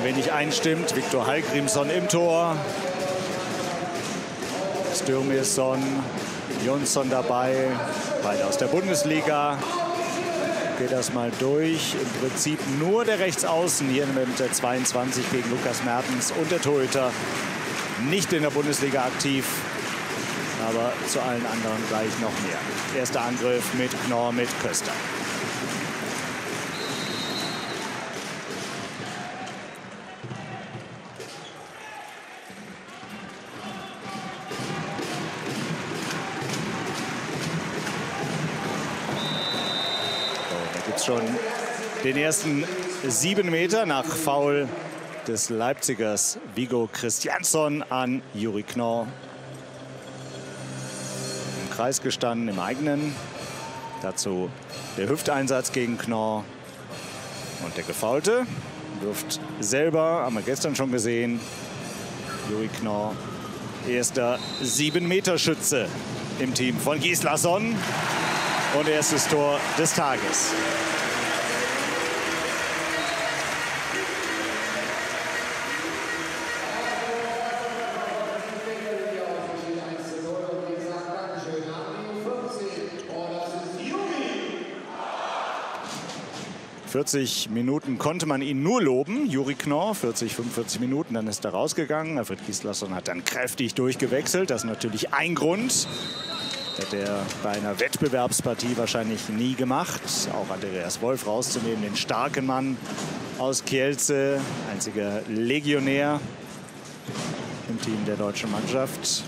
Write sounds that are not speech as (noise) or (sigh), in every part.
ein wenig einstimmt. Viktor Hallgrimsson im Tor. Stürmesson, Jonsson dabei. Beide aus der Bundesliga. Geht das mal durch. Im Prinzip nur der Rechtsaußen hier mit der 22 gegen Lukas Mertens und der Torhüter nicht in der Bundesliga aktiv. Aber zu allen anderen gleich noch mehr. Erster Angriff mit Knorr mit Köster. Den ersten sieben Meter nach Foul des Leipzigers Vigo Christiansson an Juri Knorr. Im Kreis gestanden, im eigenen. Dazu der Hüfteinsatz gegen Knorr. Und der Gefaulte wirft selber, haben wir gestern schon gesehen, Juri Knorr, erster 7-Meter-Schütze im Team von Gislason und erstes Tor des Tages. 40 Minuten konnte man ihn nur loben. Juri Knorr, 40, 45 Minuten, dann ist er rausgegangen. Alfred Gislason hat dann kräftig durchgewechselt. Das ist natürlich ein Grund. Hat er bei einer Wettbewerbspartie wahrscheinlich nie gemacht. Auch Andreas Wolf rauszunehmen, den starken Mann aus Kielce, einziger Legionär im Team der deutschen Mannschaft,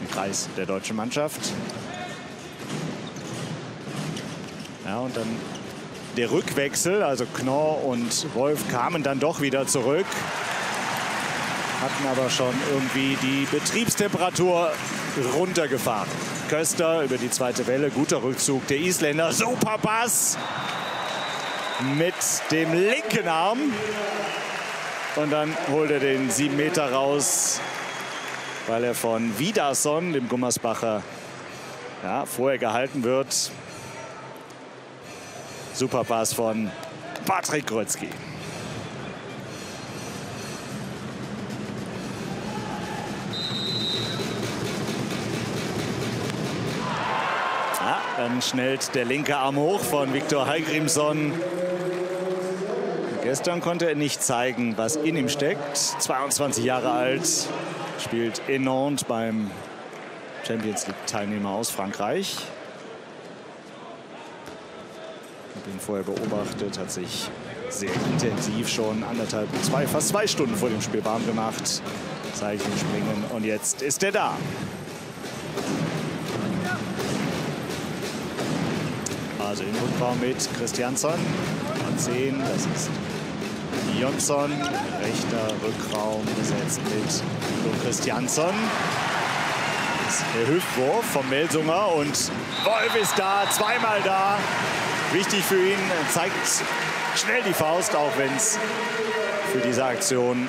im Kreis der deutschen Mannschaft. Ja, und dann der Rückwechsel, also Knorr und Wolf kamen dann doch wieder zurück. Hatten aber schon irgendwie die Betriebstemperatur runtergefahren. Köster über die zweite Welle, guter Rückzug der Isländer, super Pass mit dem linken Arm. Und dann holt er den sieben Meter raus, weil er von Widerson, dem Gummersbacher, ja, vorher gehalten wird. Super Pass von Patrick Grötzky. Ja, dann schnellt der linke Arm hoch von Viktor Heigrimsson. Gestern konnte er nicht zeigen, was in ihm steckt. 22 Jahre alt, spielt in beim Champions League-Teilnehmer aus Frankreich ihn vorher beobachtet, hat sich sehr intensiv schon anderthalb, zwei, fast zwei Stunden vor dem Spiel warm gemacht. Zeichen springen und jetzt ist er da. Also im Rückraum mit Christiansson an 10, das ist Jonsson, rechter Rückraum besetzt mit Christiansson. Der Hüftwurf vom Melsunger und Wolf ist da, zweimal da. Wichtig für ihn, er zeigt schnell die Faust, auch wenn es für diese Aktion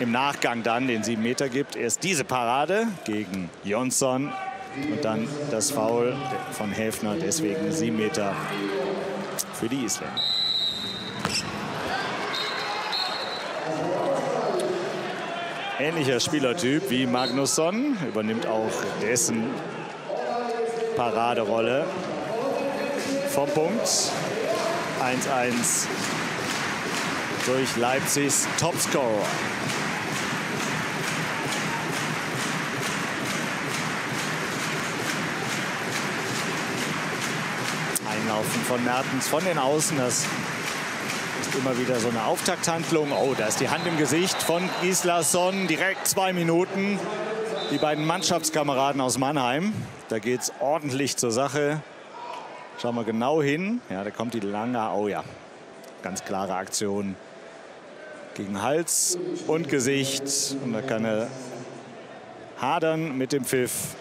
im Nachgang dann den 7 Meter gibt. Erst diese Parade gegen Jonsson und dann das Foul von Häfner, deswegen 7 Meter für die Isländer. Ähnlicher Spielertyp wie Magnusson, übernimmt auch dessen Paraderolle vom Punkt. 1-1 durch Leipzigs Topscorer. Einlaufen von Mertens von den Außen. Das ist immer wieder so eine Auftakthandlung. Oh, da ist die Hand im Gesicht von Gislason. Direkt zwei Minuten. Die beiden Mannschaftskameraden aus Mannheim. Da geht es ordentlich zur Sache. Schauen wir genau hin. Ja, da kommt die lange, oh ja, ganz klare Aktion gegen Hals und Gesicht. Und da kann er hadern mit dem Pfiff.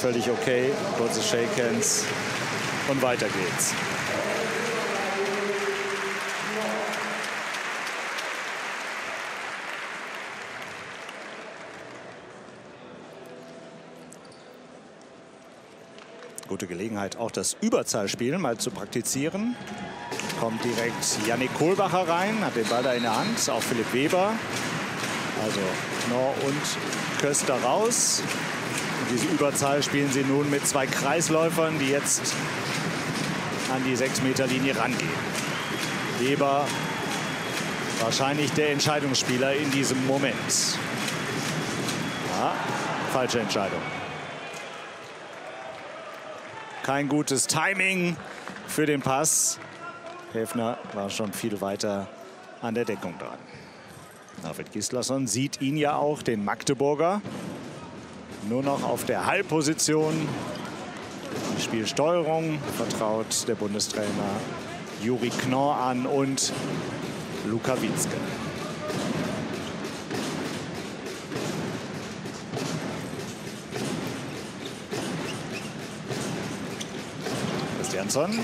Völlig okay. Kurze Shake Hands und weiter geht's. Gute Gelegenheit, auch das Überzahlspielen mal zu praktizieren. kommt direkt Yannick Kohlbacher rein, hat den Ball da in der Hand, auch Philipp Weber. Also Knorr und Köster raus. Und diese Überzahl spielen sie nun mit zwei Kreisläufern, die jetzt an die 6-Meter-Linie rangehen. Weber wahrscheinlich der Entscheidungsspieler in diesem Moment. Ja, falsche Entscheidung. Kein gutes Timing für den Pass. Häfner war schon viel weiter an der Deckung dran. David Gislason sieht ihn ja auch, den Magdeburger. Nur noch auf der Halbposition. Die Spielsteuerung vertraut der Bundestrainer Juri Knorr an und Luka Witzke. Christiansson,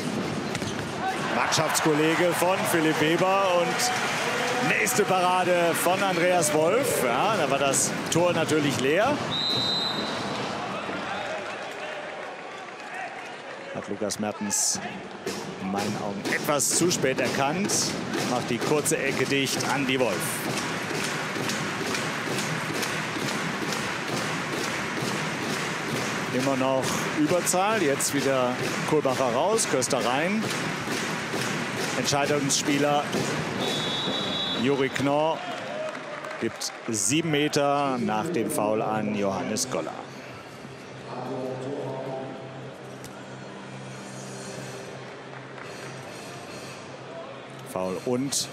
Mannschaftskollege von Philipp Weber und nächste Parade von Andreas Wolf. Ja, da war das Tor natürlich leer. Hat Lukas Mertens in meinen Augen etwas zu spät erkannt. Macht die kurze Ecke dicht an die Wolf. Immer noch Überzahl. Jetzt wieder Kohlbacher raus, Köster rein. Entscheidungsspieler Juri Knorr gibt sieben Meter nach dem Foul an Johannes Goller. Foul und,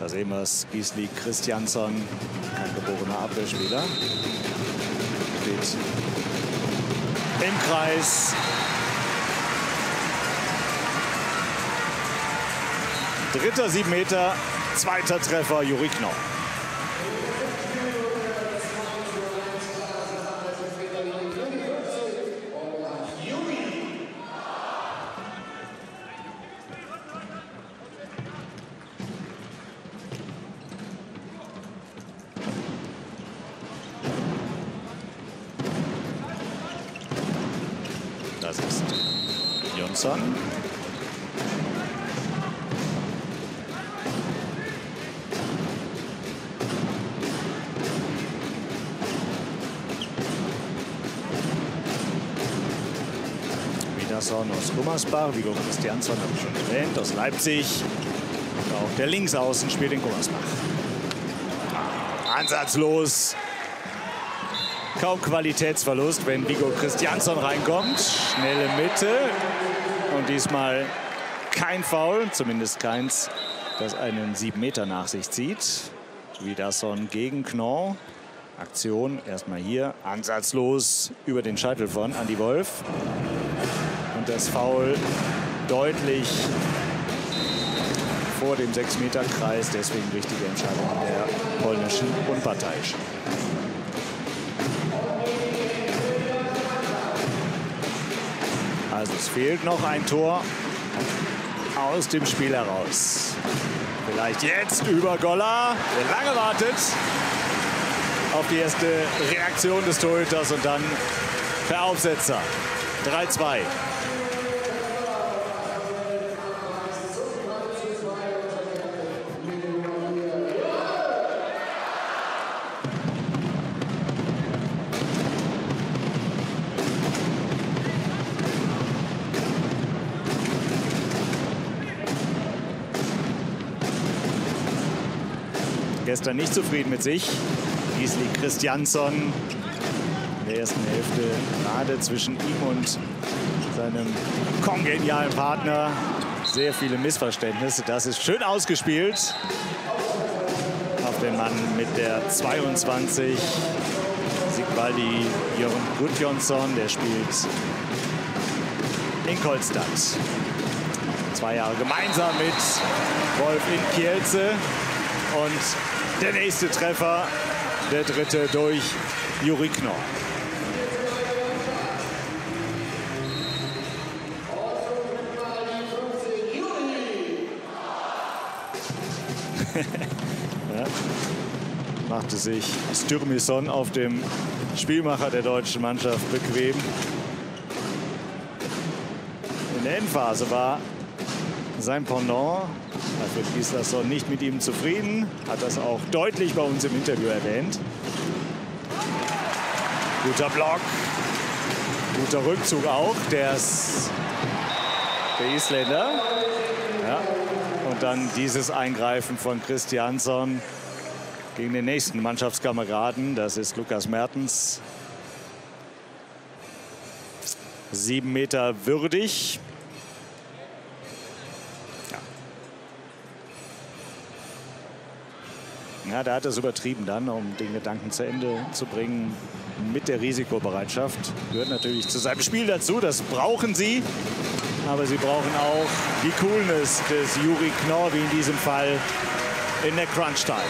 da sehen wir es, Gisli Christiansson, kein geborener Abwehrspieler, steht im Kreis. Dritter sieben Meter, zweiter Treffer Juri Knorr. Das ist Jonsson. Wiedersson aus Gummersbach, Vigo Christiansson habe ich schon erwähnt, aus Leipzig. Und auch der Linksaußen spielt in Gummersbach. Ansatzlos. Kaum Qualitätsverlust, wenn Vigo Christiansson reinkommt. Schnelle Mitte. Und diesmal kein Foul, zumindest keins, das einen 7 Meter nach sich zieht. Wiederson gegen Knorr. Aktion erstmal hier, ansatzlos über den Scheitel von Andy Wolf. Und das Foul deutlich vor dem 6-Meter-Kreis. Deswegen richtige Entscheidung der polnischen Unparteiischen. Also es fehlt noch ein Tor aus dem Spiel heraus. Vielleicht jetzt über Golla, der lange wartet auf die erste Reaktion des Torhüters und dann per Aufsetzer. 3-2. Gestern nicht zufrieden mit sich. Gisli Christiansson in der ersten Hälfte gerade zwischen ihm und seinem kongenialen Partner. Sehr viele Missverständnisse. Das ist schön ausgespielt auf den Mann mit der 22. Sigvaldi Jörn Gudjonsson, der spielt in Kolstadt. Zwei Jahre gemeinsam mit Wolf in Kielce. Und der nächste Treffer, der dritte durch Juri Knorr. ja. (laughs) Machte sich Stürmison auf dem Spielmacher der deutschen Mannschaft bequem. In der Endphase war sein Pendant. Alfred Gislason nicht mit ihm zufrieden, hat das auch deutlich bei uns im Interview erwähnt. Guter Block, guter Rückzug auch des, der Isländer. Ja. Und dann dieses Eingreifen von Christiansson gegen den nächsten Mannschaftskameraden. Das ist Lukas Mertens. Sieben Meter würdig. Ja, da hat er es übertrieben dann, um den Gedanken zu Ende zu bringen mit der Risikobereitschaft. Gehört natürlich zu seinem Spiel dazu, das brauchen sie. Aber sie brauchen auch die Coolness des Juri Knorr, wie in diesem Fall in der Crunch-Time.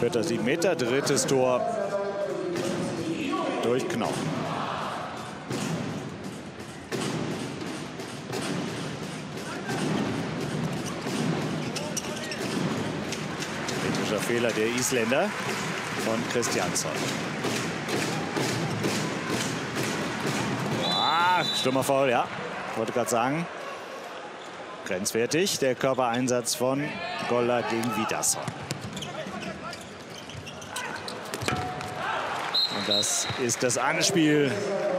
Vierter Meter, drittes Tor durch Knorr. Kritischer Fehler der Isländer von Christiansson. Ah, Stürmerfoul, ja. Wollte gerade sagen. Grenzwertig der Körpereinsatz von Goller gegen Wiedersson. Das ist das Anspiel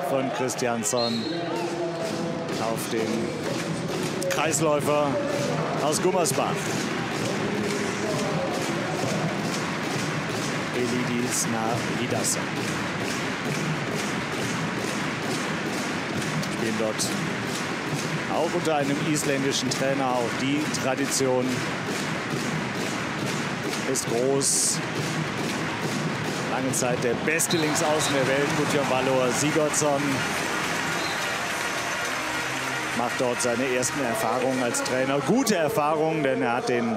von Christiansson auf den Kreisläufer aus Gummersbach. Elidis Navidason. Spielen dort auch unter einem isländischen Trainer. Auch die Tradition ist groß lange Zeit der beste Linksaußen der Welt, Gudjon Valor Sigurdsson. Macht dort seine ersten Erfahrungen als Trainer. Gute Erfahrungen, denn er hat den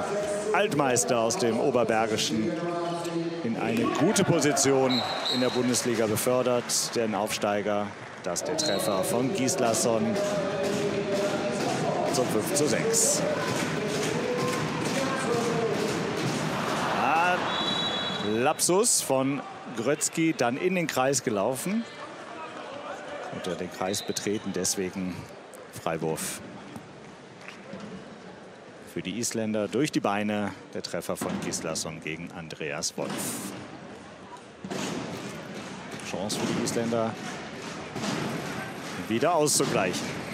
Altmeister aus dem Oberbergischen in eine gute Position in der Bundesliga befördert. Den Aufsteiger, das der Treffer von Gislason zum 5 zu 6. Lapsus von Grötzky dann in den Kreis gelaufen. Unter den Kreis betreten, deswegen Freiwurf für die Isländer durch die Beine. Der Treffer von Gislason gegen Andreas Wolf. Chance für die Isländer wieder auszugleichen.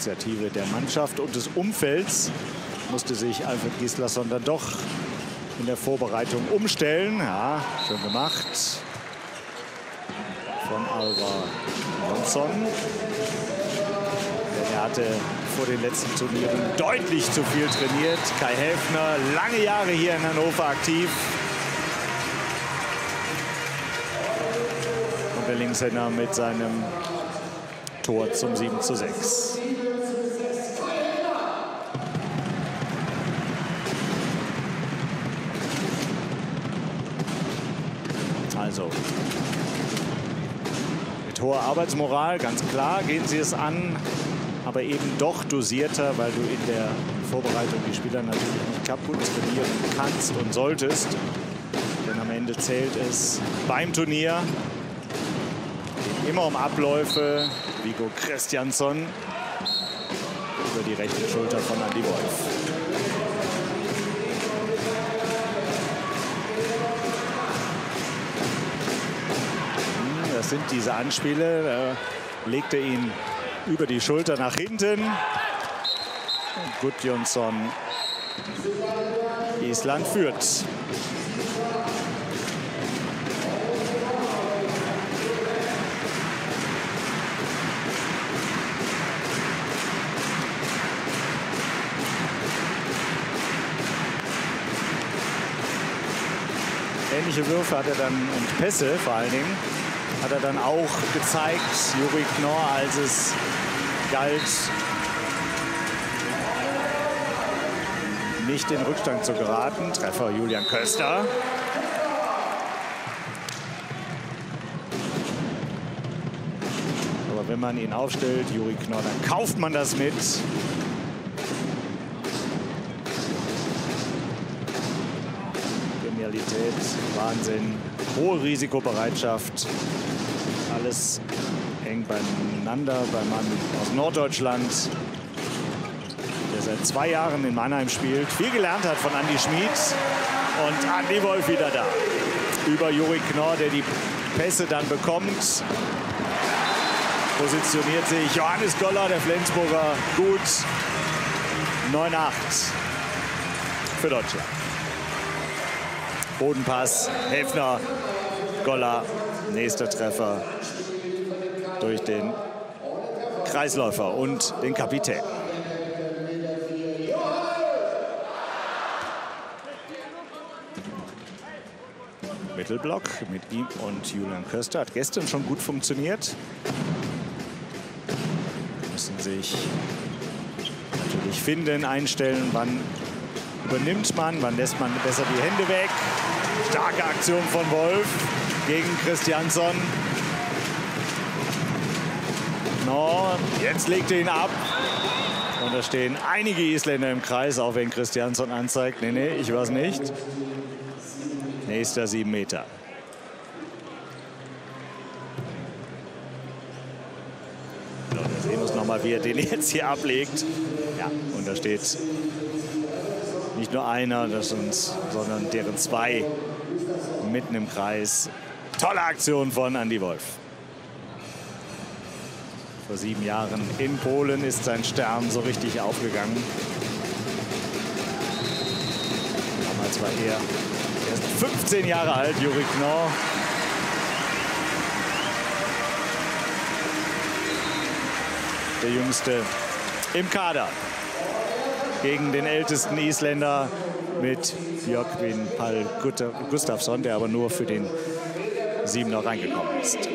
Initiative der Mannschaft und des Umfelds musste sich Alfred Gislason dann doch in der Vorbereitung umstellen. Ja, schön gemacht von Alva Jonsson. Er hatte vor den letzten Turnieren deutlich zu viel trainiert. Kai Helfner, lange Jahre hier in Hannover aktiv. Und der Linkshänder mit seinem Tor zum 7 zu 6. mit hoher Arbeitsmoral, ganz klar, gehen sie es an, aber eben doch dosierter, weil du in der Vorbereitung die Spieler natürlich nicht kaputt trainieren kannst und solltest. Denn am Ende zählt es beim Turnier immer um Abläufe. Vigo Christiansson über die rechte Schulter von Andy Wolf. Sind diese Anspiele. Da legt er ihn über die Schulter nach hinten. Gudjonsson. Island führt. Ähnliche Würfe hat er dann und Pässe vor allen Dingen hat er dann auch gezeigt, Juri Knorr, als es galt, nicht in Rückstand zu geraten. Treffer Julian Köster. wenn man ihn aufstellt. Juri Knorr, dann kauft man das mit. Genialität, Wahnsinn, hohe Risikobereitschaft. Alles eng beieinander beim Mann aus Norddeutschland, der seit zwei Jahren in Mannheim spielt, viel gelernt hat von Andy Schmid. Und Andy Wolf wieder da. Über Juri Knorr, der die Pässe dann bekommt. Positioniert sich Johannes Goller, der Flensburger, gut. 9-8 für Deutschland. Bodenpass, Hefner, Goller, nächster Treffer durch den Kreisläufer und den Kapitän. Mittelblock mit ihm und Julian Köster hat gestern schon gut funktioniert. Müssen sich natürlich finden, einstellen, wann übernimmt man, wann lässt man besser die Hände weg. Starke Aktion von Wolf gegen Christiansson. No, jetzt legt er ihn ab. Und da stehen einige Isländer im Kreis, auch wenn Christiansson anzeigt. Nee, nee, ich weiß nicht. Nächster sieben Meter. So, wir sehen uns nochmal, wie er den jetzt hier ablegt. Ja, und da steht nicht nur einer, sind, sondern deren zwei mitten im Kreis. Tolle Aktion von Andy Wolf. Vor sieben Jahren in Polen ist sein Stern so richtig aufgegangen. Damals war er erst 15 Jahre alt, Juri Knorr. Der Jüngste im Kader gegen den ältesten Isländer mit Björkvin Pall Gustafsson, der aber nur für den Siebener reingekommen ist.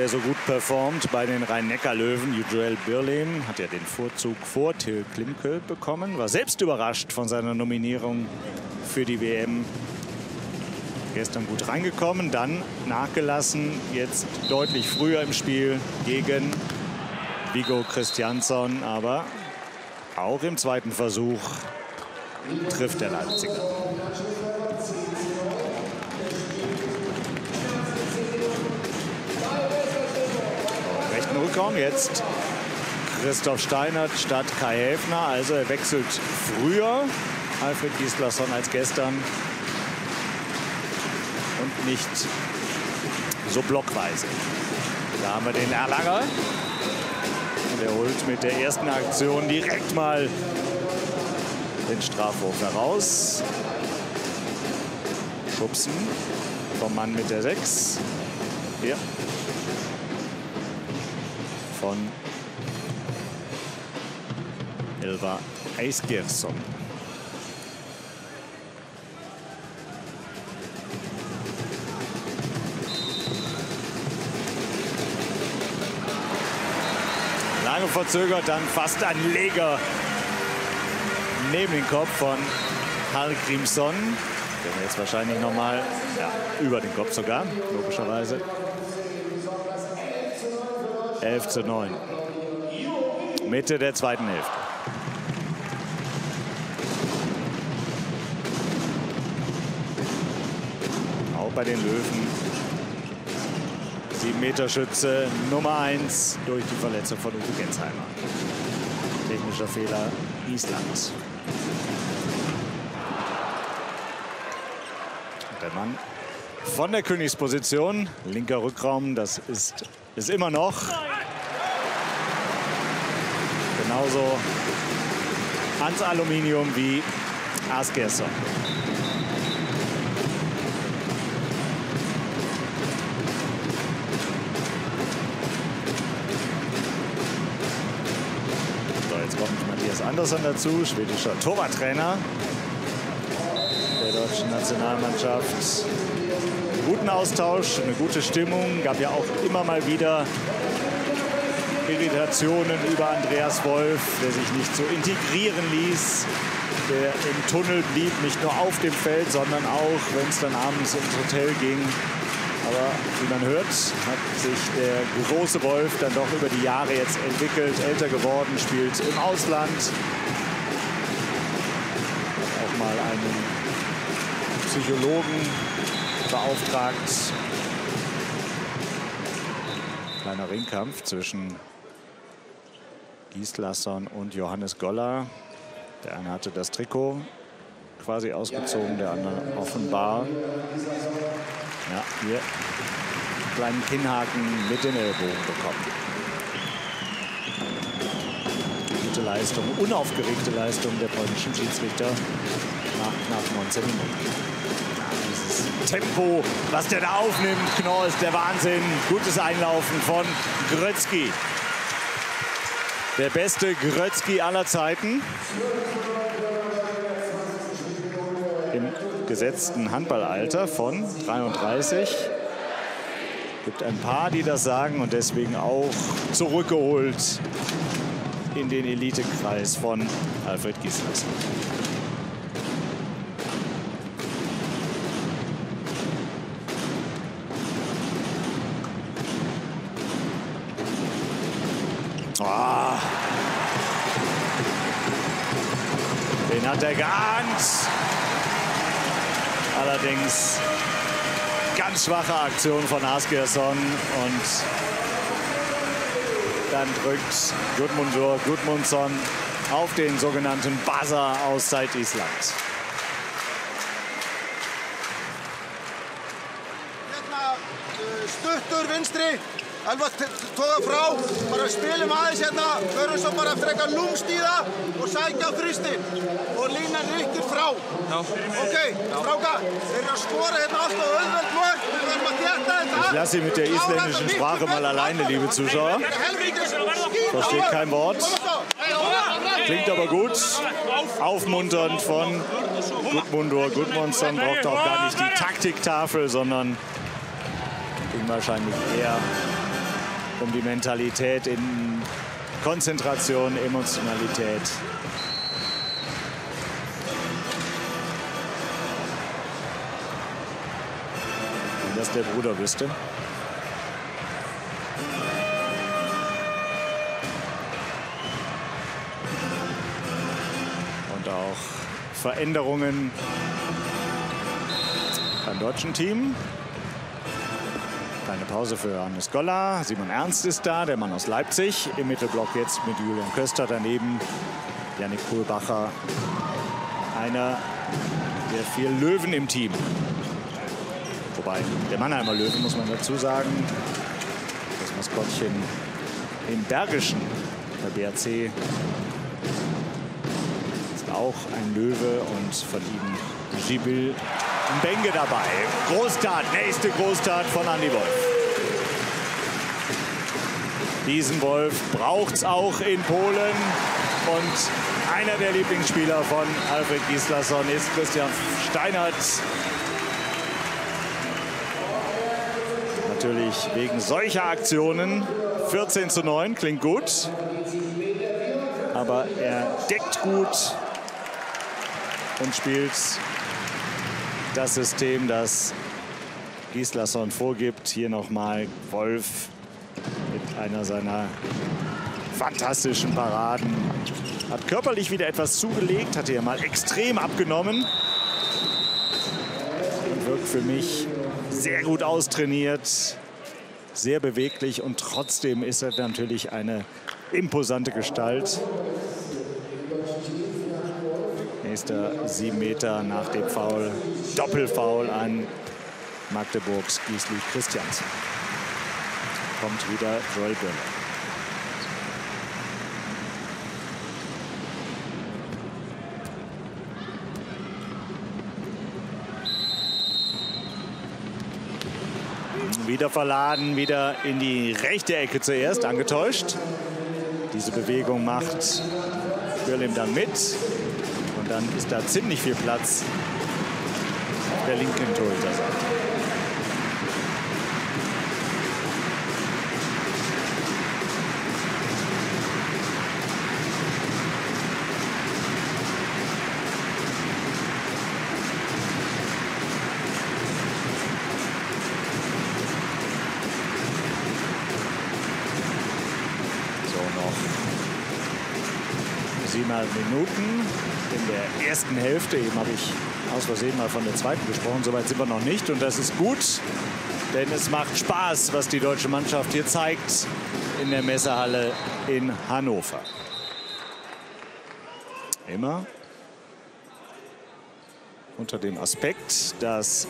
Der so gut performt bei den Rhein-Neckar-Löwen, Joel Birlem, hat ja den Vorzug vor Till Klimke bekommen. War selbst überrascht von seiner Nominierung für die WM. Gestern gut reingekommen, dann nachgelassen, jetzt deutlich früher im Spiel gegen Vigo Christiansson. Aber auch im zweiten Versuch trifft der Leipziger. Rückraum. Jetzt Christoph Steinert statt Kai Häfner. Also er wechselt früher Alfred Gislason als gestern. Und nicht so blockweise. Da haben wir den Erlanger. Und er holt mit der ersten Aktion direkt mal den Strafwurf heraus. Schubsen vom Mann mit der 6. Hier von Elva Eisgerson. Lange verzögert, dann fast ein Leger neben den Kopf von Hal Grimson. Der jetzt wahrscheinlich noch mal ja, über den Kopf sogar, logischerweise. 11 zu 9. Mitte der zweiten Hälfte. Auch bei den Löwen. 7 Meter Schütze Nummer 1 durch die Verletzung von Uwe Gensheimer. Technischer Fehler Island. Der Mann von der Königsposition. Linker Rückraum, das ist, ist immer noch. Genauso ans Aluminium wie Asgesson. So, jetzt kommt Matthias Andersson dazu, schwedischer Torwarttrainer der deutschen Nationalmannschaft. Guten Austausch, eine gute Stimmung, gab ja auch immer mal wieder Irritationen über Andreas Wolf, der sich nicht so integrieren ließ, der im Tunnel blieb, nicht nur auf dem Feld, sondern auch, wenn es dann abends ins Hotel ging. Aber wie man hört, hat sich der große Wolf dann doch über die Jahre jetzt entwickelt, älter geworden, spielt im Ausland. Auch mal einen Psychologen beauftragt. Kleiner Ringkampf zwischen Gislason und Johannes Goller. Der eine hatte das Trikot quasi ausgezogen, der andere offenbar. Ja, hier kleinen Kinnhaken mit den Ellbogen bekommen. Gute Leistung, unaufgeregte Leistung der polnischen Schiedsrichter nach knapp 19 Minuten. Tempo, was der da aufnimmt, Knorr, ist der Wahnsinn. Gutes Einlaufen von Grötzky. Der beste Grötzky aller Zeiten. Im gesetzten Handballalter von 33. Gibt ein paar, die das sagen und deswegen auch zurückgeholt in den Elitekreis von Alfred Giesers. Hat er geahnt. Allerdings ganz schwache Aktion von Asgerson und dann drückt Gudmundur Gudmundsson auf den sogenannten Buzzer aus Zeit-Island. Alveg tóða frá, bara spilum aðeins hérna, förum svo bara frekar lúmst í það og sækja á þrýstin og línan rykkir frá. Já. Ok, stráka, þeir eru að skora hérna alltaf öðvöld mörg, við verðum að þjætta þetta. Ich lasse Sie mit der isländischen Sprache mal alleine, liebe Zuschauer. Versteht kein Wort. Klingt aber gut. Aufmunternd von Gudmundur. Gudmundsson braucht auch gar nicht die Taktiktafel, sondern ging wahrscheinlich eher um die Mentalität in Konzentration, Emotionalität. Wenn das der Bruder wüsste. Und auch Veränderungen beim deutschen Team. Pause für Hannes Goller. Simon Ernst ist da, der Mann aus Leipzig. Im Mittelblock jetzt mit Julian Köster daneben. Janik Kohlbacher, einer der vier Löwen im Team. Wobei, der Mannheimer Löwen, muss man dazu sagen. Das Maskottchen im Bergischen, der BRC, ist auch ein Löwe und von ihm Gibil Benge dabei. Großtat, nächste Großtat von Andy Wolf. Diesen Wolf braucht es auch in Polen. Und einer der Lieblingsspieler von Alfred Gislason ist Christian Steinert. Natürlich wegen solcher Aktionen. 14 zu 9 klingt gut. Aber er deckt gut und spielt das System, das Gislason vorgibt. Hier nochmal Wolf einer seiner fantastischen Paraden. Hat körperlich wieder etwas zugelegt, hatte ja mal extrem abgenommen. Wirkt für mich sehr gut austrainiert, sehr beweglich und trotzdem ist er natürlich eine imposante Gestalt. Nächster sieben Meter nach dem Foul. Doppelfoul an Magdeburgs Gisli Christiansen. Kommt wieder Joel Böhme. Wieder verladen, wieder in die rechte Ecke zuerst, angetäuscht. Diese Bewegung macht ihm dann mit. Und dann ist da ziemlich viel Platz auf der linken Torhüterseite. Minuten in der Hälfte. Eben habe ich aus Versehen mal von der zweiten gesprochen. Soweit sind wir noch nicht und das ist gut, denn es macht Spaß, was die deutsche Mannschaft hier zeigt in der Messehalle in Hannover. Immer unter dem Aspekt, dass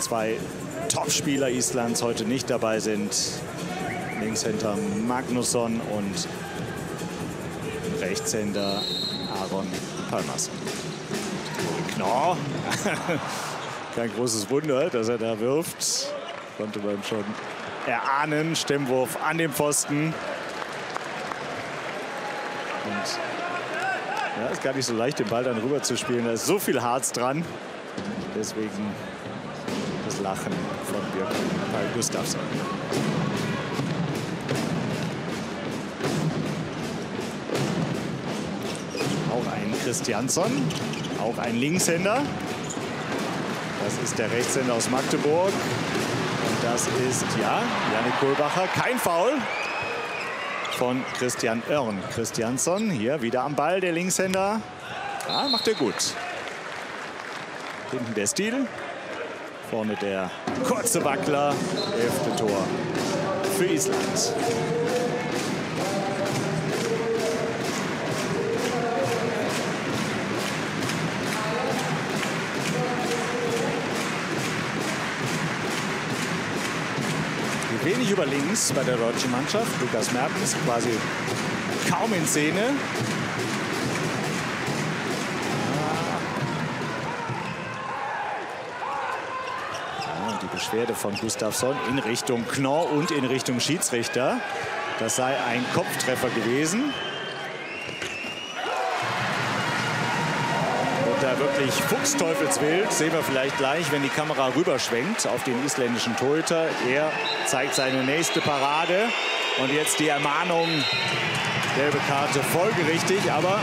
zwei Topspieler Islands heute nicht dabei sind. Linkshänder Magnusson und Rechtshänder Aaron Palmas. Knorr. (laughs) Kein großes Wunder, dass er da wirft. Konnte man schon erahnen. Stemmwurf an dem Pfosten. Und ja, ist gar nicht so leicht, den Ball dann rüber zu spielen. Da ist so viel Harz dran. Deswegen das Lachen von Björn Gustafsson. Christiansson, auch ein Linkshänder. Das ist der Rechtshänder aus Magdeburg. Und das ist, ja, Janik Kohlbacher. Kein Foul von Christian Örn. Christiansson hier wieder am Ball, der Linkshänder. Ja, macht er gut. Hinten der Stil. Vorne der kurze Wackler. Elfte Tor für Island. Über links bei der deutschen Mannschaft. Lukas Mertens quasi kaum in Szene. Ja, die Beschwerde von Gustafsson in Richtung Knorr und in Richtung Schiedsrichter. Das sei ein Kopftreffer gewesen. Wirklich fuchsteufelswild. Sehen wir vielleicht gleich, wenn die Kamera rüberschwenkt auf den isländischen Torhüter. Er zeigt seine nächste Parade. Und jetzt die Ermahnung, gelbe Karte folgerichtig, aber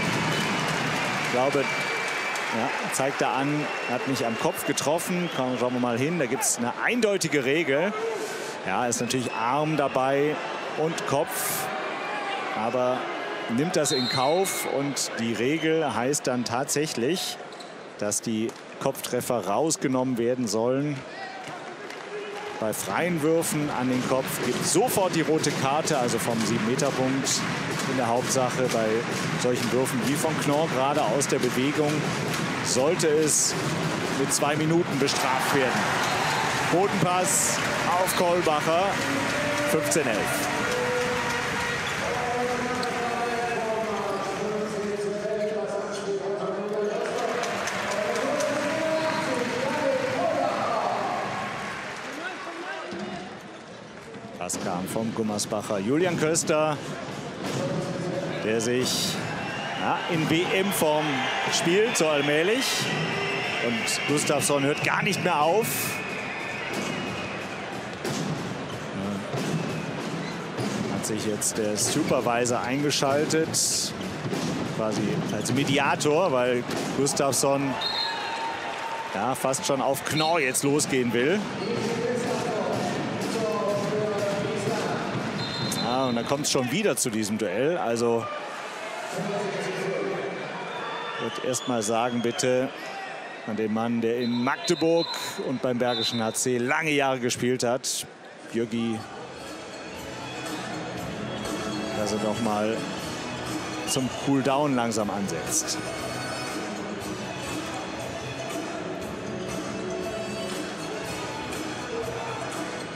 ich glaube, ja, zeigt er an, hat mich am Kopf getroffen. Schauen wir mal hin, da gibt es eine eindeutige Regel. Ja, ist natürlich Arm dabei und Kopf, aber nimmt das in Kauf und die Regel heißt dann tatsächlich, dass die Kopftreffer rausgenommen werden sollen. Bei freien Würfen an den Kopf gibt sofort die rote Karte, also vom 7-Meter-Punkt in der Hauptsache. Bei solchen Würfen wie von Knorr gerade aus der Bewegung sollte es mit zwei Minuten bestraft werden. Bodenpass auf Kolbacher, 15-11. Das kam vom Gummersbacher Julian Köster, der sich ja, in WM-Form spielt, so allmählich. Und Gustafsson hört gar nicht mehr auf. Hat sich jetzt der Supervisor eingeschaltet, quasi als Mediator, weil Gustafsson ja, fast schon auf Knorr jetzt losgehen will. Und dann kommt es schon wieder zu diesem Duell. Also ich würde erst mal sagen, bitte an den Mann, der in Magdeburg und beim Bergischen HC lange Jahre gespielt hat, Jürgi, dass er doch mal zum Cooldown langsam ansetzt.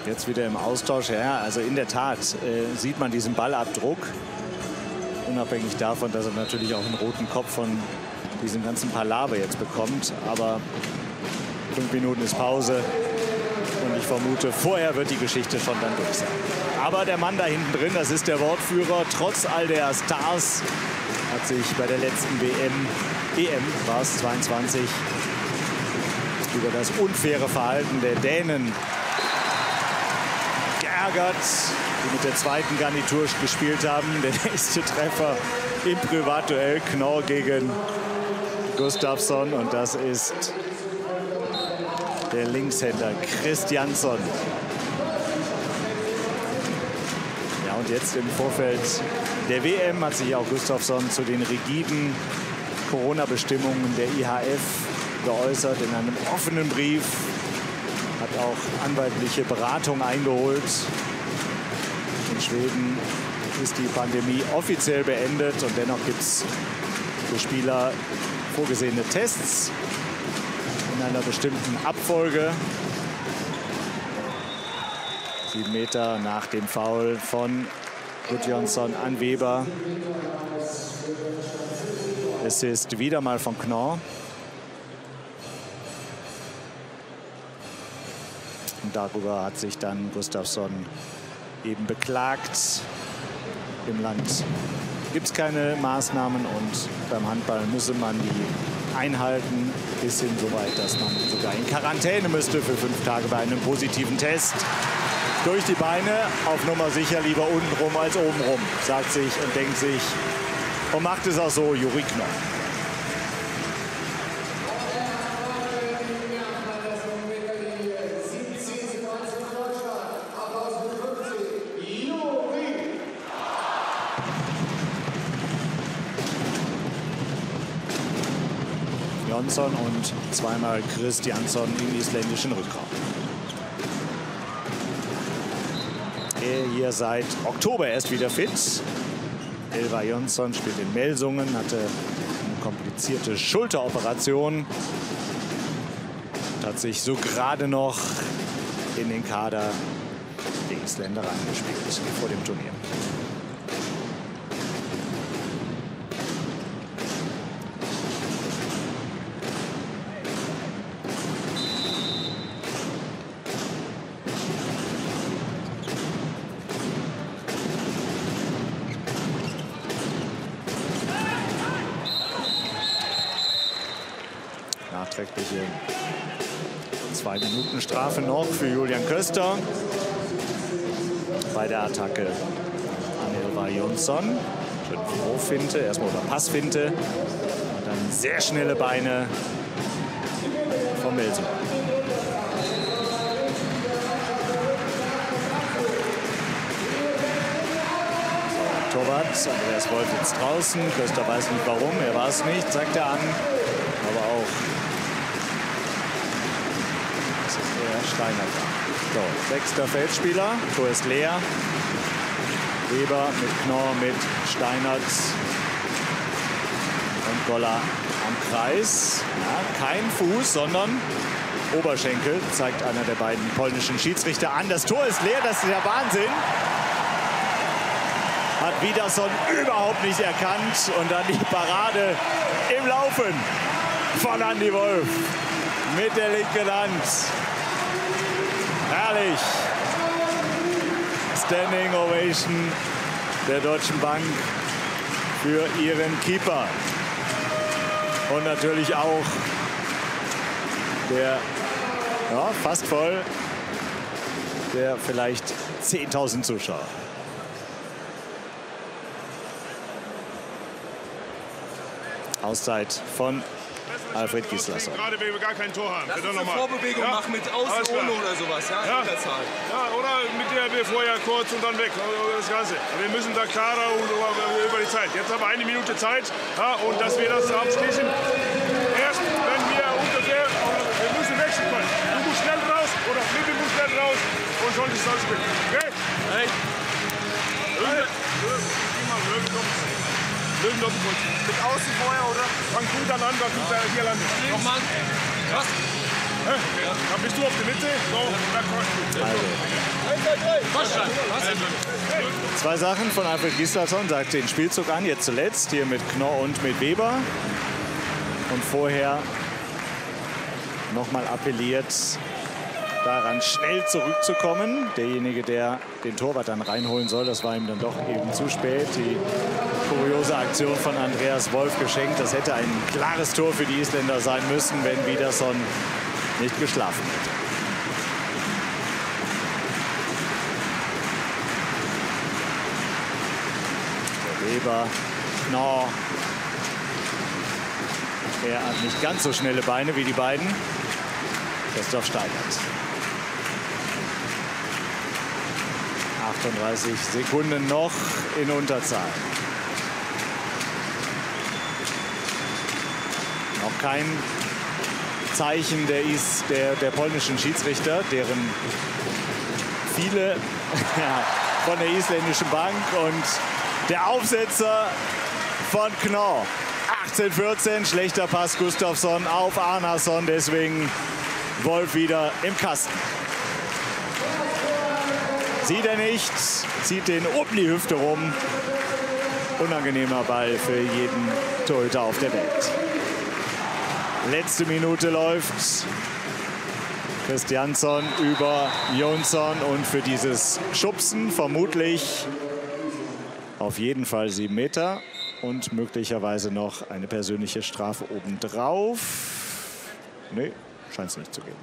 Jetzt wieder im Austausch. Ja, also in der Tat äh, sieht man diesen Ballabdruck. Unabhängig davon, dass er natürlich auch einen roten Kopf von diesem ganzen Palaver jetzt bekommt. Aber fünf Minuten ist Pause. Und ich vermute, vorher wird die Geschichte schon dann durch sein. Aber der Mann da hinten drin, das ist der Wortführer, trotz all der Stars hat sich bei der letzten WM, EM war es 22, über das unfaire Verhalten der Dänen geärgert, die mit der zweiten Garnitur gespielt haben. Der nächste Treffer im Privatduell Knorr gegen Gustafsson und das ist der Linkshänder Christiansson. Ja, und jetzt im Vorfeld der WM hat sich auch Gustafsson zu den rigiden Corona-Bestimmungen der IHF geäußert in einem offenen Brief. Hat auch anwaltliche Beratung eingeholt. In Schweden ist die Pandemie offiziell beendet und dennoch gibt es für Spieler vorgesehene Tests in einer bestimmten Abfolge. Sieben Meter nach dem Foul von Gudjonsson an Weber. Es ist wieder mal von Knorr. Und darüber hat sich dann Gustafsson eben beklagt. Im Land gibt es keine Maßnahmen und beim Handball müsse man die einhalten, bis hin so weit, dass man sogar in Quarantäne müsste für fünf Tage bei einem positiven Test. Durch die Beine, auf Nummer sicher lieber untenrum als obenrum, sagt sich und denkt sich und macht es auch so Juri Knoch. Jonsson und zweimal Christiansson im isländischen Rückraum. Er hier seit Oktober erst wieder fit. Elva Jonsson spielt in Melsungen, hatte eine komplizierte Schulteroperation und hat sich so gerade noch in den Kader der Isländer reingespielt vor dem Turnier. Für Julian Köster bei der Attacke an Elva Jonsson. Schön Vorfinte, erstmal oder Passfinte. Und dann sehr schnelle Beine von Melsen. Torwart, Andreas Wolf jetzt draußen. Köster weiß nicht warum, er war es nicht, sagt er an. Aber auch Steiner. So, sechster Feldspieler. Tor ist leer. Weber mit Knorr, mit Steinert und Goller am Kreis. Ja, kein Fuß, sondern Oberschenkel, zeigt einer der beiden polnischen Schiedsrichter an. Das Tor ist leer, das ist der Wahnsinn. Hat Wiederson überhaupt nicht erkannt. Und dann die Parade im Laufen von Andy Wolf mit der linken Hand. Standing Ovation der Deutschen Bank für ihren Keeper. Und natürlich auch der ja, fast voll der vielleicht 10.000 Zuschauer. Auszeit von Alfred Gislason. Gerade wenn wir gar kein Tor haben. Lass uns eine Vorbewegung ja? machen mit Außen ohne oder sowas. Ja, ja. ja, oder mit der wir vorher kurz und dann weg. Das Ganze. Wir müssen da klarer über die Zeit. Jetzt haben wir eine Minute Zeit ja, und dass wir das abschließen. Erst wenn wir ungefähr, wir müssen wechseln können. Du musst schnell raus oder Flippe muss schnell raus und solltest dann spielen. Okay? Hey. Hey. Löwen auf den Mit außen vorher, oder? Fang gut an, was du ja. hier landest. Nochmal. Was? Ja. Dann bist du auf der Mitte. So, also. Zwei Sachen von Alfred Gislason sagt den Spielzug an, jetzt zuletzt hier mit Knorr und mit Weber. Und vorher nochmal appelliert, daran schnell zurückzukommen. Derjenige, der den Torwart dann reinholen soll, das war ihm dann doch eben zu spät. Die kuriose Aktion von Andreas Wolf geschenkt. Das hätte ein klares Tor für die Isländer sein müssen, wenn Wiederson nicht geschlafen hätte. Weber, Knorr. Er hat nicht ganz so schnelle Beine wie die beiden. Christoph Steigert. 38 Sekunden noch in Unterzahl. Kein Zeichen der, Is, der, der polnischen Schiedsrichter, deren viele (laughs) ja, von der isländischen Bank und der Aufsetzer von Knorr. 18-14, schlechter Pass Gustafsson auf Arnason, deswegen Wolf wieder im Kasten. Sieht er nicht, zieht den um die Hüfte rum. Unangenehmer Ball für jeden Torhüter auf der Welt. Letzte Minute läuft. Christiansson über Jonsson und für dieses Schubsen vermutlich auf jeden Fall sieben Meter und möglicherweise noch eine persönliche Strafe obendrauf. Nee, scheint es nicht zu geben.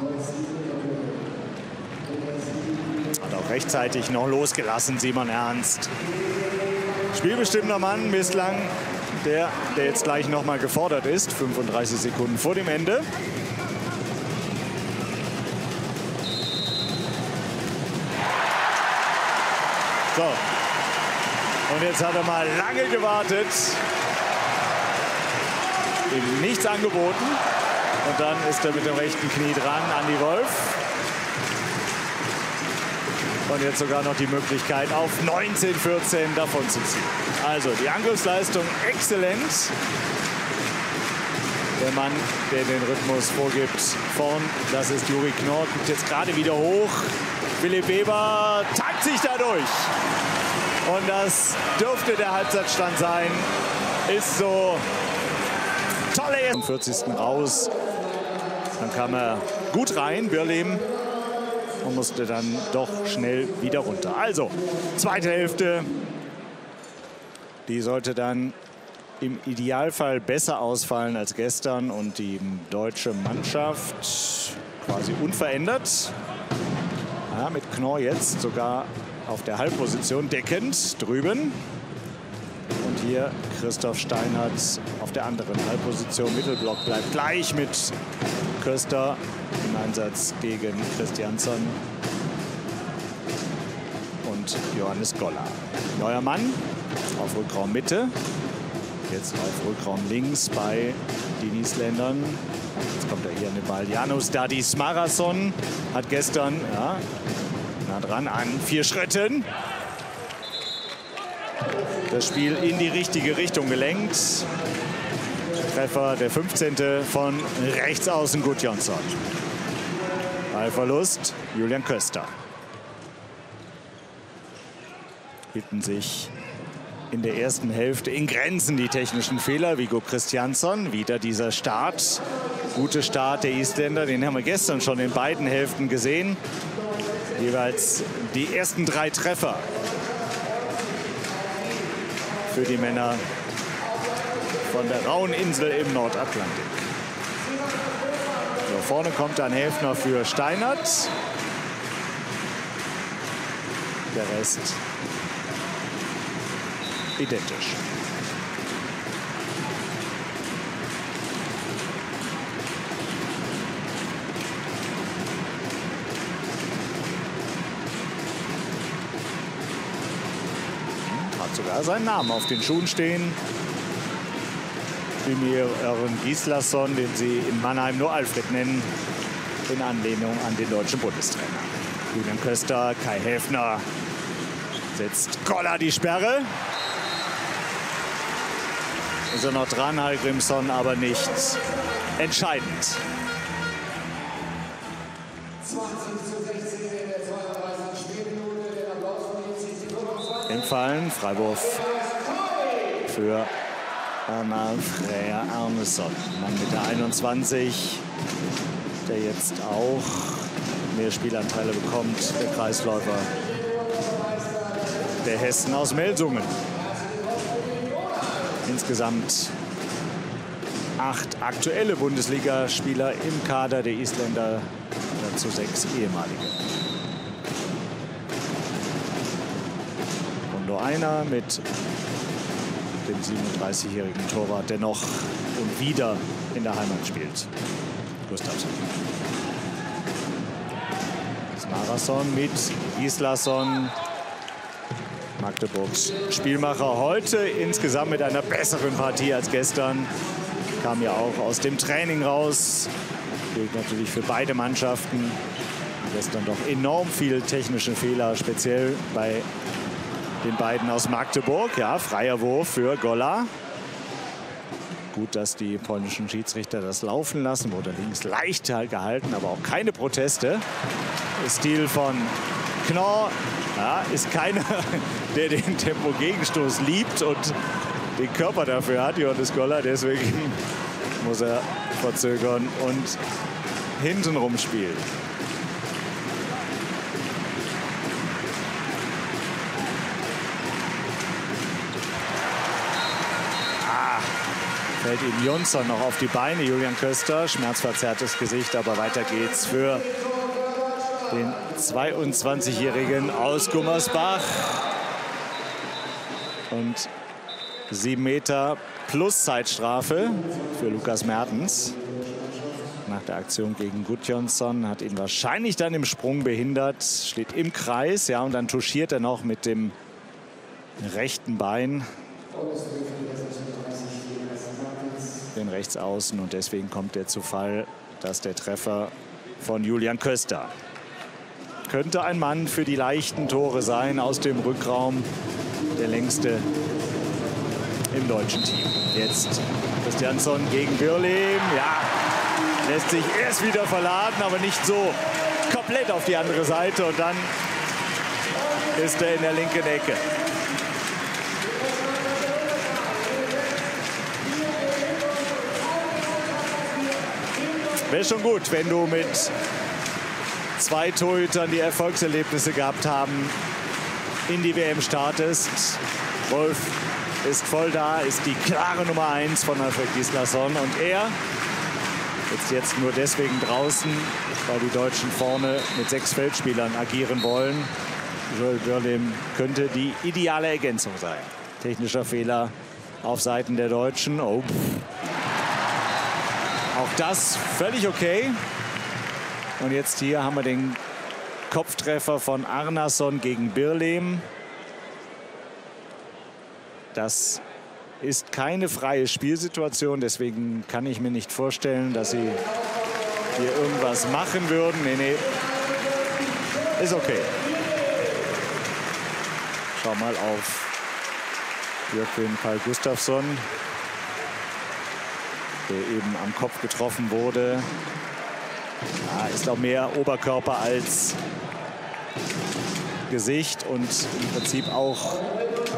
Hat auch rechtzeitig noch losgelassen, Simon Ernst. Spielbestimmter Mann bislang, der, der jetzt gleich noch mal gefordert ist. 35 Sekunden vor dem Ende. So. Und jetzt hat er mal lange gewartet. Ihm nichts angeboten. Und dann ist er mit dem rechten Knie dran, Andi Wolf. Und jetzt sogar noch die Möglichkeit, auf 19-14 davon zu ziehen. Also die Angriffsleistung exzellent. Der Mann, der den Rhythmus vorgibt, vorn, das ist Juri Knorr, guckt jetzt gerade wieder hoch. Philipp Weber takt sich dadurch. Und das dürfte der Halbzeitstand sein. Ist so tolle. Am 40. raus. Dann kam er gut rein, Birlem. Und musste dann doch schnell wieder runter. Also, zweite Hälfte. Die sollte dann im Idealfall besser ausfallen als gestern. Und die deutsche Mannschaft quasi unverändert. Ja, mit Knorr jetzt sogar auf der Halbposition deckend drüben. Hier Christoph Steinhardt auf der anderen Halbposition. Mittelblock bleibt gleich mit Köster im Einsatz gegen Christiansson und Johannes Goller. Neuer Mann auf Rückraum Mitte. Jetzt auf Rückraum links bei den Isländern. Jetzt kommt er hier an den Ball. Janus Dadis Marathon hat gestern ja, nah dran an vier Schritten das Spiel in die richtige Richtung gelenkt. Treffer der 15. von rechts außen Gudjonsson. Ballverlust Julian Köster. Hielten sich in der ersten Hälfte in Grenzen die technischen Fehler. Vigo Christiansson, wieder dieser Start. Gute Start der Isländer, den haben wir gestern schon in beiden Hälften gesehen. Jeweils die ersten drei Treffer für die Männer von der rauen Insel im Nordatlantik. So, vorne kommt dann Häfner für Steinert. Der Rest identisch. sogar seinen Namen auf den Schuhen stehen. Ern Gislason, den sie in Mannheim nur Alfred nennen, in Anlehnung an den deutschen Bundestrainer. Julian Köster, Kai Häfner setzt Goller die Sperre. Ist er noch dran, Hallgrimsson, aber nicht entscheidend. Freiwurf für Anna Freya Arneson. Mann mit der 21, der jetzt auch mehr Spielanteile bekommt, der Kreisläufer der Hessen aus Melsungen. Insgesamt acht aktuelle Bundesligaspieler im Kader der Isländer, dazu sechs ehemalige. Einer mit dem 37-jährigen Torwart, der noch und wieder in der Heimat spielt. Gustafsson. Marathon mit Gislason. Magdeburgs Spielmacher heute insgesamt mit einer besseren Partie als gestern. Kam ja auch aus dem Training raus. Gilt natürlich für beide Mannschaften. Gestern doch enorm viele technische Fehler, speziell bei den beiden aus Magdeburg. Ja, freier Wurf für Golla. Gut, dass die polnischen Schiedsrichter das laufen lassen. Wurde links leicht gehalten, aber auch keine Proteste. Stil von Knorr ja, ist keiner, (laughs) der den Tempo-Gegenstoß liebt und den Körper dafür hat, Johannes Goller. Deswegen muss er verzögern und hintenrum spielen. Fällt ihm Jonsson noch auf die Beine. Julian Köster, schmerzverzerrtes Gesicht, aber weiter geht's für den 22-Jährigen aus Gummersbach. Und sieben Meter plus Zeitstrafe für Lukas Mertens. Nach der Aktion gegen Gudjonsson hat ihn wahrscheinlich dann im Sprung behindert. Steht im Kreis, ja, und dann touchiert er noch mit dem rechten Bein den Rechtsaußen und deswegen kommt der zu Fall, dass der Treffer von Julian Köster. Könnte ein Mann für die leichten Tore sein aus dem Rückraum. Der längste im deutschen Team. Jetzt Christiansson gegen Birlehm. Ja, lässt sich erst wieder verladen, aber nicht so komplett auf die andere Seite. Und dann ist er in der linken Ecke. Wäre schon gut, wenn du mit zwei Torhütern, die Erfolgserlebnisse gehabt haben, in die WM startest. Wolf ist voll da, ist die klare Nummer 1 von Alfred Gislason. Und er ist jetzt nur deswegen draußen, weil die Deutschen vorne mit sechs Feldspielern agieren wollen. Joel Birlim könnte die ideale Ergänzung sein. Technischer Fehler auf Seiten der Deutschen. Oh, auch das völlig okay. Und jetzt hier haben wir den Kopftreffer von Arnason gegen Birlehm. Das ist keine freie Spielsituation, deswegen kann ich mir nicht vorstellen, dass sie hier irgendwas machen würden. Nee, nee, ist okay. Schau mal auf Jörg Paul Gustafsson der eben am Kopf getroffen wurde. Ja, ist auch mehr Oberkörper als Gesicht und im Prinzip auch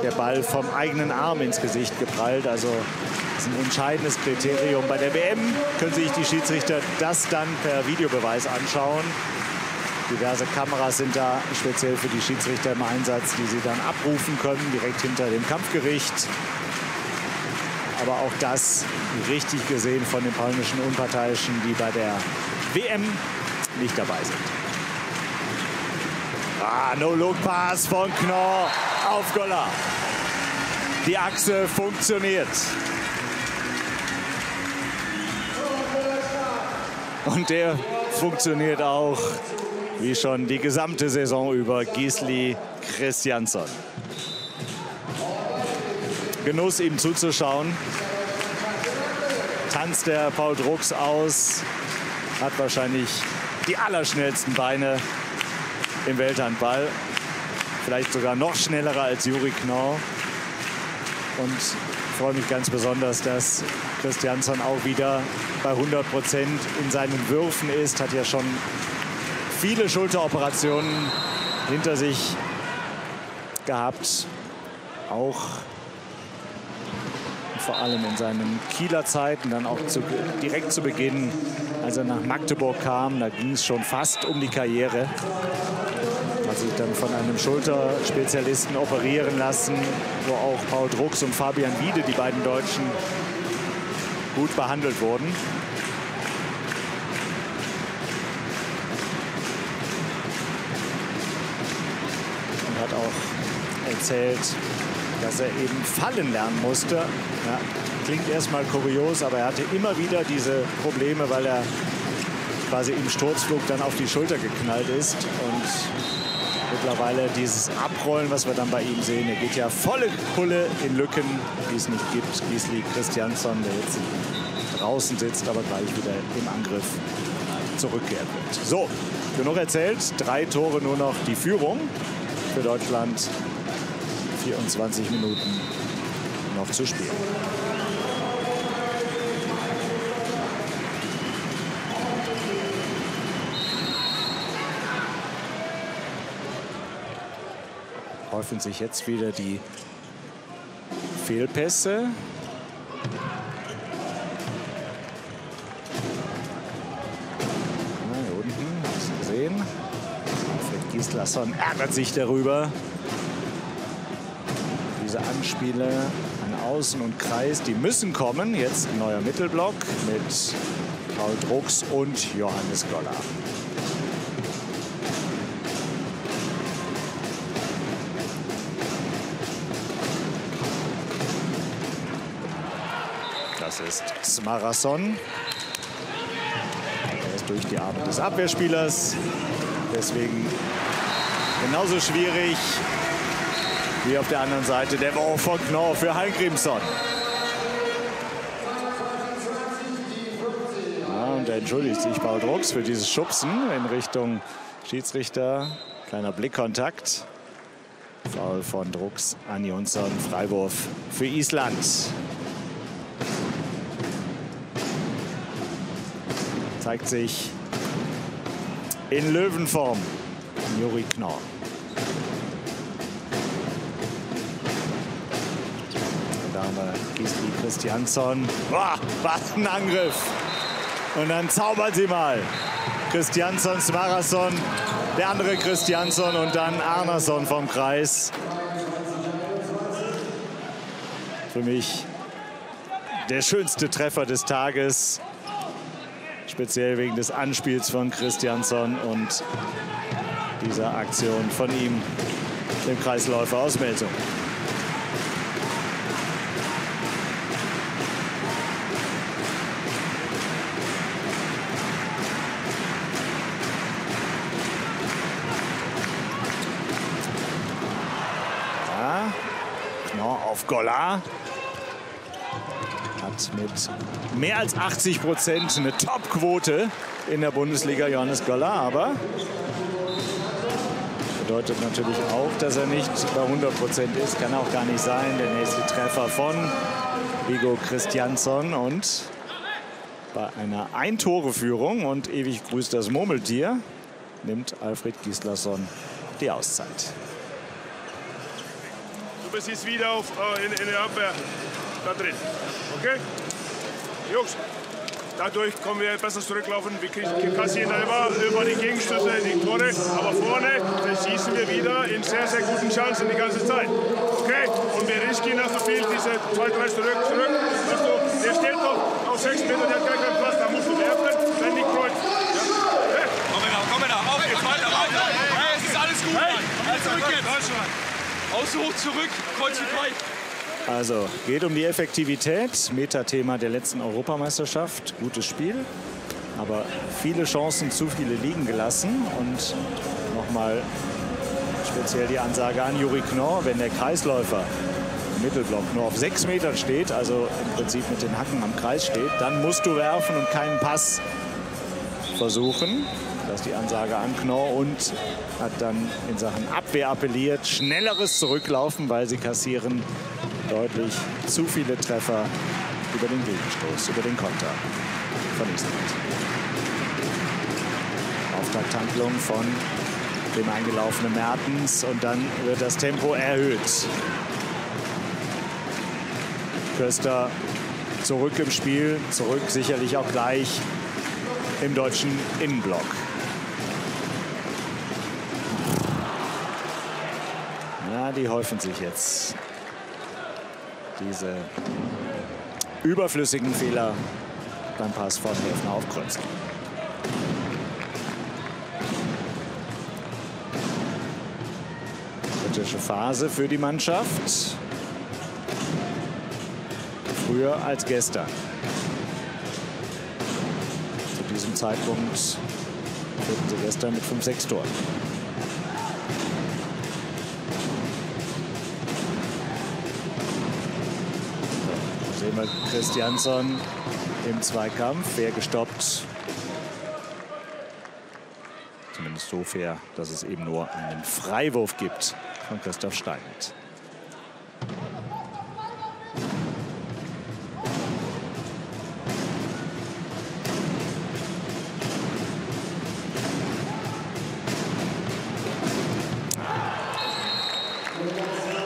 der Ball vom eigenen Arm ins Gesicht geprallt. Also das ist ein entscheidendes Kriterium. Bei der WM können sich die Schiedsrichter das dann per Videobeweis anschauen. Diverse Kameras sind da speziell für die Schiedsrichter im Einsatz, die sie dann abrufen können, direkt hinter dem Kampfgericht. Aber auch das richtig gesehen von den polnischen Unparteiischen, die bei der WM nicht dabei sind. Ah, No-Look-Pass von Knorr auf Goller. Die Achse funktioniert. Und der funktioniert auch, wie schon die gesamte Saison über, Gisli Christiansson. Genuss, ihm zuzuschauen. Tanzt der Paul Drucks aus, hat wahrscheinlich die allerschnellsten Beine im Welthandball. Vielleicht sogar noch schneller als Juri Knorr. Und freue mich ganz besonders, dass Christiansson auch wieder bei 100 Prozent in seinen Würfen ist. Hat ja schon viele Schulteroperationen hinter sich gehabt. Auch vor allem in seinen Kieler Zeiten, dann auch zu, direkt zu Beginn als er nach Magdeburg kam. Da ging es schon fast um die Karriere. Hat sich dann von einem Schulterspezialisten operieren lassen, wo auch Paul Drucks und Fabian Wiede, die beiden Deutschen, gut behandelt wurden. Und hat auch erzählt, dass er eben fallen lernen musste. Ja, klingt erstmal kurios, aber er hatte immer wieder diese Probleme, weil er quasi im Sturzflug dann auf die Schulter geknallt ist. Und mittlerweile dieses Abrollen, was wir dann bei ihm sehen, er geht ja volle Pulle in Lücken, die es nicht gibt. Gisli Christiansson, der jetzt draußen sitzt, aber gleich wieder im Angriff zurückkehren wird. So, genug erzählt. Drei Tore nur noch die Führung für Deutschland. 24 Minuten noch zu spielen. Häufen sich jetzt wieder die Fehlpässe. Hier unten, hast Gislason ärgert sich darüber. Diese Anspiele an Außen und Kreis, die müssen kommen. Jetzt ein neuer Mittelblock mit Paul Drucks und Johannes Goller. Das ist Smarason. Er ist durch die Arme des Abwehrspielers. Deswegen genauso schwierig wie auf der anderen Seite der Wurf von Knorr für Heingrimsson. Ja, und entschuldigt sich Paul Drucks für dieses Schubsen in Richtung Schiedsrichter. Kleiner Blickkontakt. Foul von Drucks an Jonsson. Freiwurf für Island. Zeigt sich in Löwenform. Juri Knorr. Wir Gisli Christiansson. Boah, was ein Angriff. Und dann zaubern sie mal. Christiansson, Smarason, der andere Christiansson und dann Arnason vom Kreis. Für mich der schönste Treffer des Tages. Speziell wegen des Anspiels von Christiansson und dieser Aktion von ihm, dem Kreisläufer aus Melsung. Golla. Hat mit mehr als 80 Prozent eine Top-Quote in der Bundesliga Johannes Goller, aber bedeutet natürlich auch, dass er nicht bei 100 Prozent ist. Kann auch gar nicht sein. Der nächste Treffer von Vigo Christiansson und bei einer Ein-Tore-Führung und ewig grüßt das Murmeltier nimmt Alfred Gislason die Auszeit. Du bist jetzt wieder auf, äh, in, in der Abwehr da drin. Okay? Jungs, dadurch kommen wir besser zurücklaufen. Wir kriegen- kassieren immer über die Gegenstöße die Tore. Aber vorne schießen wir wieder in sehr, sehr guten Chancen die ganze Zeit. Okay? Und wir riskieren nicht so viel, diese zwei, drei zurück, zurück. Weißt du, der steht doch auf sechs Meter, der hat gar keinen Platz. Da musst du werfen, wenn die Kreuz. Ja? Hey. Komm da, komm da, auf geht's, weiter, weiter. Hey, es ist alles gut, Mann. Alles zurück jetzt. Außen hoch zurück, Kreuz wie frei. Also geht um die Effektivität. Metathema der letzten Europameisterschaft. Gutes Spiel, aber viele Chancen, zu viele liegen gelassen. Und nochmal speziell die Ansage an Juri Knorr, wenn der Kreisläufer im Mittelblock nur auf sechs Metern steht, also im Prinzip mit den Hacken am Kreis steht, dann musst du werfen und keinen Pass versuchen. Das ist die Ansage an Knorr und hat dann in Sachen Abwehr appelliert. Schnelleres Zurücklaufen, weil sie kassieren deutlich zu viele Treffer über den Gegenstoß, über den Konter von Island. Auftakthandlung von dem eingelaufenen Mertens und dann wird das Tempo erhöht. Köster zurück im Spiel, zurück sicherlich auch gleich im deutschen Innenblock. Die häufen sich jetzt. Diese überflüssigen Fehler beim Pass von Häfner auf Krönzl. Kritische Phase für die Mannschaft. Früher als gestern. Zu diesem Zeitpunkt sie gestern mit 5-6 Toren. Wir Christiansson im Zweikampf. Fair gestoppt. Zumindest so fair, dass es eben nur einen Freiwurf gibt von Christoph Steinmetz.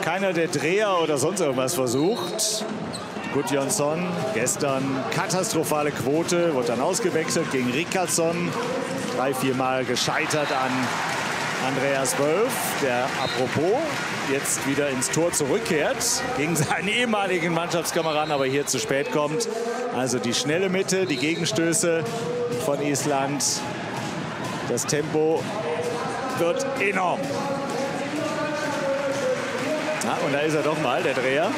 Keiner der Dreher oder sonst irgendwas versucht. Gudjonsson, gestern katastrophale Quote, wird dann ausgewechselt gegen Rickardsson. Drei, vier Mal gescheitert an Andreas Wölf, der apropos jetzt wieder ins Tor zurückkehrt gegen seinen ehemaligen Mannschaftskameraden, aber hier zu spät kommt. Also die schnelle Mitte, die Gegenstöße von Island. Das Tempo wird enorm. Ja, und da ist er doch mal, der Dreher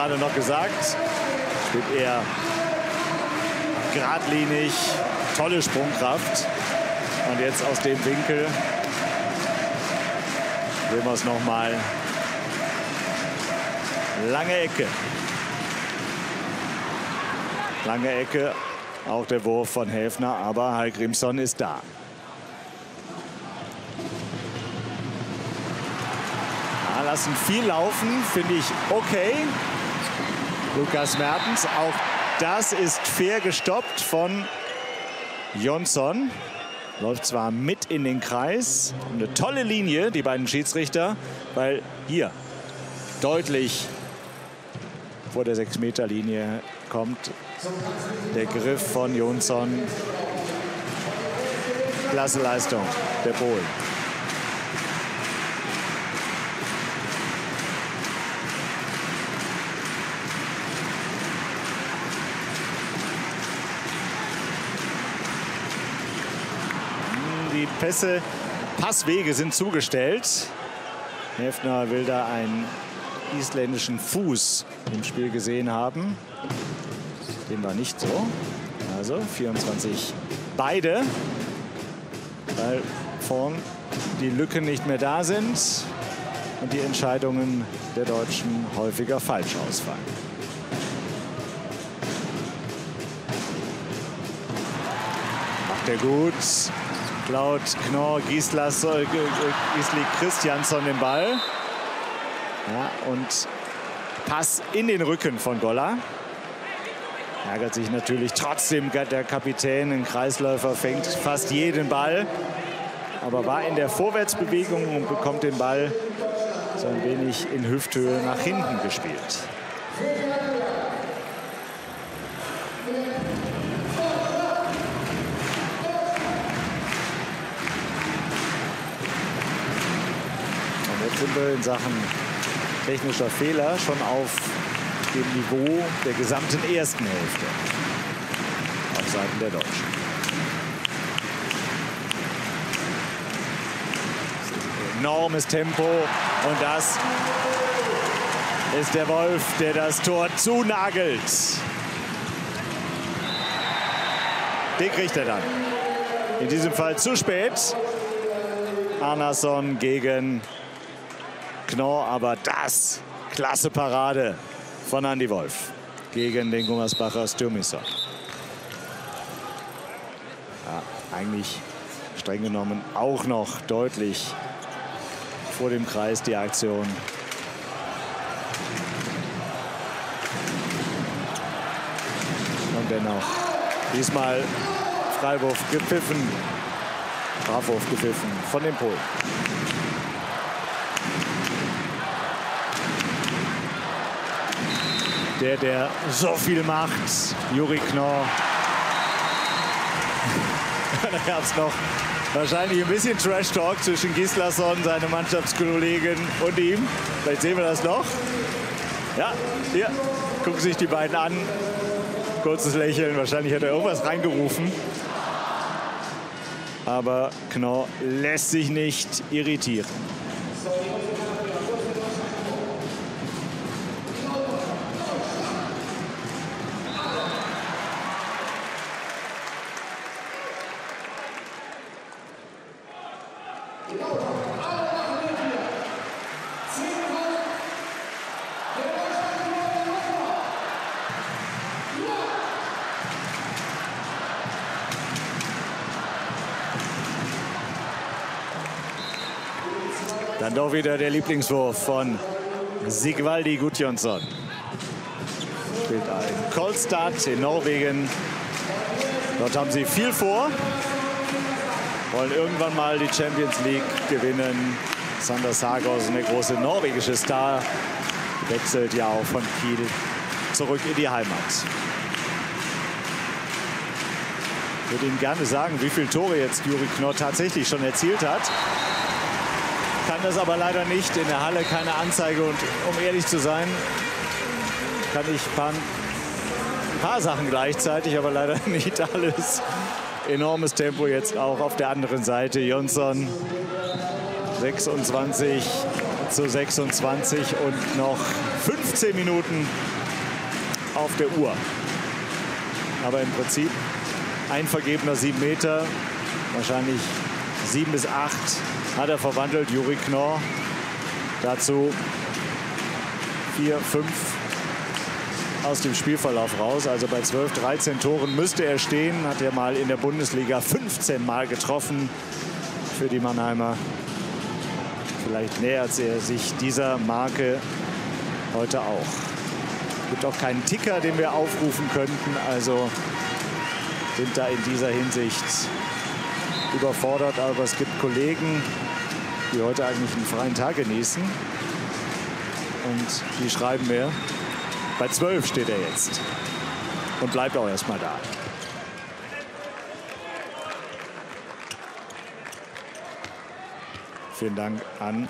gerade noch gesagt. Steht eher geradlinig, tolle Sprungkraft. Und jetzt aus dem Winkel sehen wir es noch mal. Lange Ecke. Lange Ecke, auch der Wurf von Häfner, aber Hallgrimsson ist da. Ja, lassen viel laufen, finde ich okay. Lukas Mertens. Auch das ist fair gestoppt von Jonsson. Läuft zwar mit in den Kreis. Eine tolle Linie, die beiden Schiedsrichter, weil hier deutlich vor der 6-Meter-Linie kommt der Griff von Jonsson. Klasse Leistung der Polen. Pässe, Passwege sind zugestellt. Hefner will da einen isländischen Fuß im Spiel gesehen haben. Dem war nicht so. Also 24 beide, weil vorn die Lücken nicht mehr da sind und die Entscheidungen der Deutschen häufiger falsch ausfallen. Macht er gut laut Knorr Gislas, äh, Gisli Christiansson den Ball. Ja, und Pass in den Rücken von Golla. Ärgert sich natürlich trotzdem der Kapitän. Ein Kreisläufer fängt fast jeden Ball. Aber war in der Vorwärtsbewegung und bekommt den Ball so ein wenig in Hüfthöhe nach hinten gespielt. Sind in Sachen technischer Fehler schon auf dem Niveau der gesamten ersten Hälfte. Auf Seiten der Deutschen. Enormes Tempo und das ist der Wolf, der das Tor zunagelt. Den kriegt er dann. In diesem Fall zu spät. Arnason gegen Knorr, aber das, klasse Parade von Andy Wolf gegen den Gummersbacher Stürmisson. Ja, eigentlich streng genommen auch noch deutlich vor dem Kreis die Aktion. Und dennoch diesmal Freiwurf gepfiffen, Strafwurf gepfiffen von den Polen. Der, der so viel macht, Juri Knorr. (laughs) da gab es noch wahrscheinlich ein bisschen Trash-Talk zwischen Gislason, seinem Mannschaftskollegen und ihm. Vielleicht sehen wir das noch. Ja, hier gucken sich die beiden an. Kurzes Lächeln, wahrscheinlich hat er irgendwas reingerufen. Aber Knorr lässt sich nicht irritieren. Dann doch wieder der Lieblingswurf von Sigvaldi Gudjonsson. Spielt ein Kolstad in Norwegen. Dort haben sie viel vor. Wollen irgendwann mal die Champions League gewinnen. Sander Sagos, eine große norwegische Star, wechselt ja auch von Kiel zurück in die Heimat. Ich würde Ihnen gerne sagen, wie viele Tore jetzt Juri Knorr tatsächlich schon erzielt hat kann das aber leider nicht. In der Halle keine Anzeige. Und um ehrlich zu sein, kann ich ein paar, Sachen gleichzeitig, aber leider (laughs) nicht alles. Enormes Tempo jetzt auch auf der anderen Seite. Jonsson 26 zu 26 und noch 15 Minuten auf der Uhr. Aber im Prinzip ein vergebener 7 Meter, wahrscheinlich 7 bis 8 hat er verwandelt, Juri Knorr. Dazu 4, 5 aus dem Spielverlauf raus. Also bei 12, 13 Toren müsste er stehen. Hat er mal in der Bundesliga 15 Mal getroffen für die Mannheimer. Vielleicht nähert er sich dieser Marke heute auch. Es gibt auch keinen Ticker, den wir aufrufen könnten. Also sind da in dieser Hinsicht überfordert. Aber es gibt Kollegen, die heute eigentlich einen freien Tag genießen. Und die schreiben mir, bei 12 steht er jetzt. Und bleibt auch erstmal da. Vielen Dank an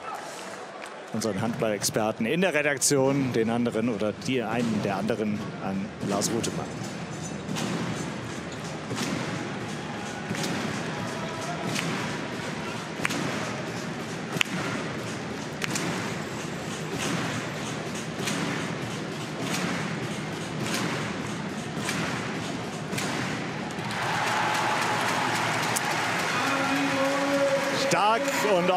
unseren Handball-Experten in der Redaktion, den anderen oder die einen der anderen an Lars Rutemann. und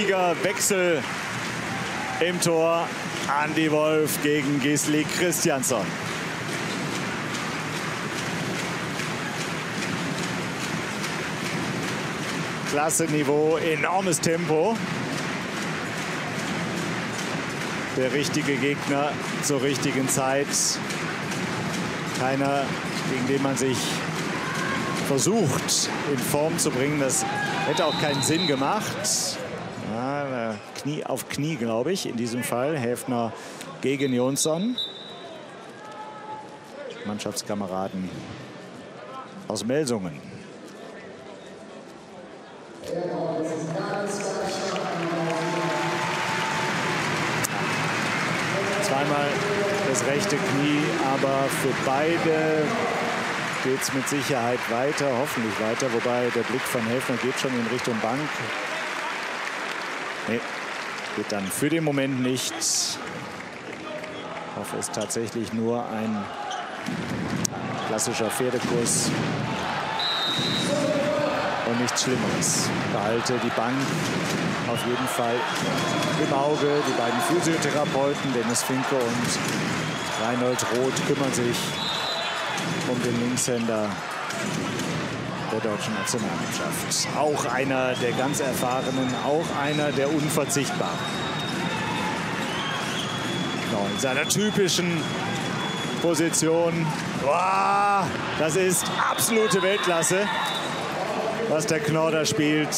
auch richtiger Wechsel im Tor. Andy Wolf gegen Gisli Christiansson. Klasse Niveau, enormes Tempo. Der richtige Gegner zur richtigen Zeit. Keiner, gegen den man sich versucht in Form zu bringen. Das Hätte auch keinen Sinn gemacht. Ja, Knie auf Knie, glaube ich, in diesem Fall. Häfner gegen Jonsson. Mannschaftskameraden aus Melsungen. Zweimal das rechte Knie, aber für beide geht es mit Sicherheit weiter, hoffentlich weiter. Wobei der Blick von Helfner geht schon in Richtung Bank. Nee, geht dann für den Moment nicht. Ich hoffe, es ist tatsächlich nur ein klassischer Pferdekurs und nichts Schlimmeres. Behalte die Bank auf jeden Fall im Auge. Die beiden Physiotherapeuten, Dennis Finke und Reinhold Roth, kümmern sich um den Linkshänder der deutschen Nationalmannschaft. Auch einer der ganz Erfahrenen, auch einer der Unverzichtbaren. Genau, in seiner typischen Position. Wow, das ist absolute Weltklasse, was der Knorr spielt.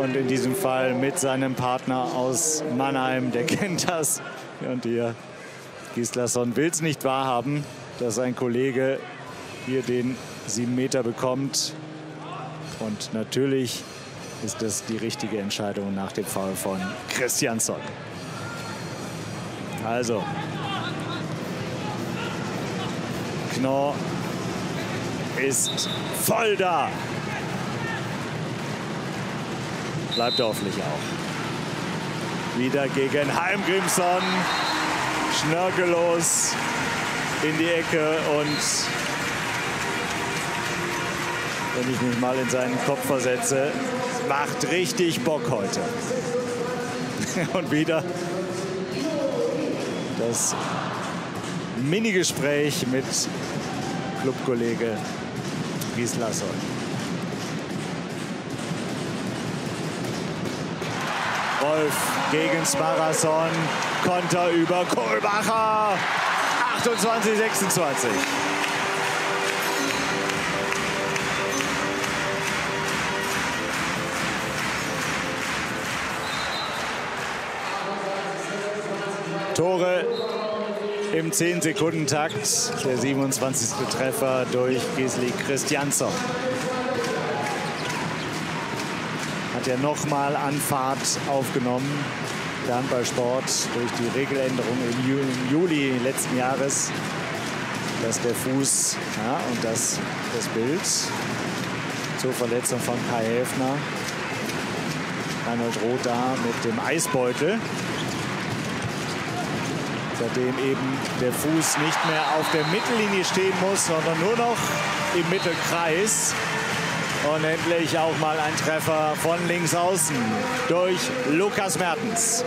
Und in diesem Fall mit seinem Partner aus Mannheim, der (laughs) kennt das. Und hier, Gislason will es nicht wahrhaben dass ein Kollege hier den sieben Meter bekommt. Und natürlich ist das die richtige Entscheidung nach dem Foul von Christiansson. Also, Knorr ist voll da. Bleibt hoffentlich auch. Wieder gegen Heimgrimsson. Schnörkellos in die Ecke und wenn ich mich mal in seinen Kopf versetze, macht richtig Bock heute. (laughs) Und wieder das Minigespräch mit Clubkollege Gislason. Wolf gegen Smarason. Konter über Kohlbacher. 28, 26. Tore im 10-Sekunden-Takt. Der 27. Treffer durch Gisli Christiansson. Hat ja nochmal an Fahrt aufgenommen. Der Handballsport durch die Regeländerung im Juli letzten Jahres, dass der Fuß ja, und das, das Bild zur Verletzung von Kai Häfner. Reinhold Roth da mit dem Eisbeutel seitdem eben der Fuß nicht mehr auf der Mittellinie stehen muss, sondern nur noch im Mittelkreis. Und endlich auch mal ein Treffer von links außen durch Lukas Mertens.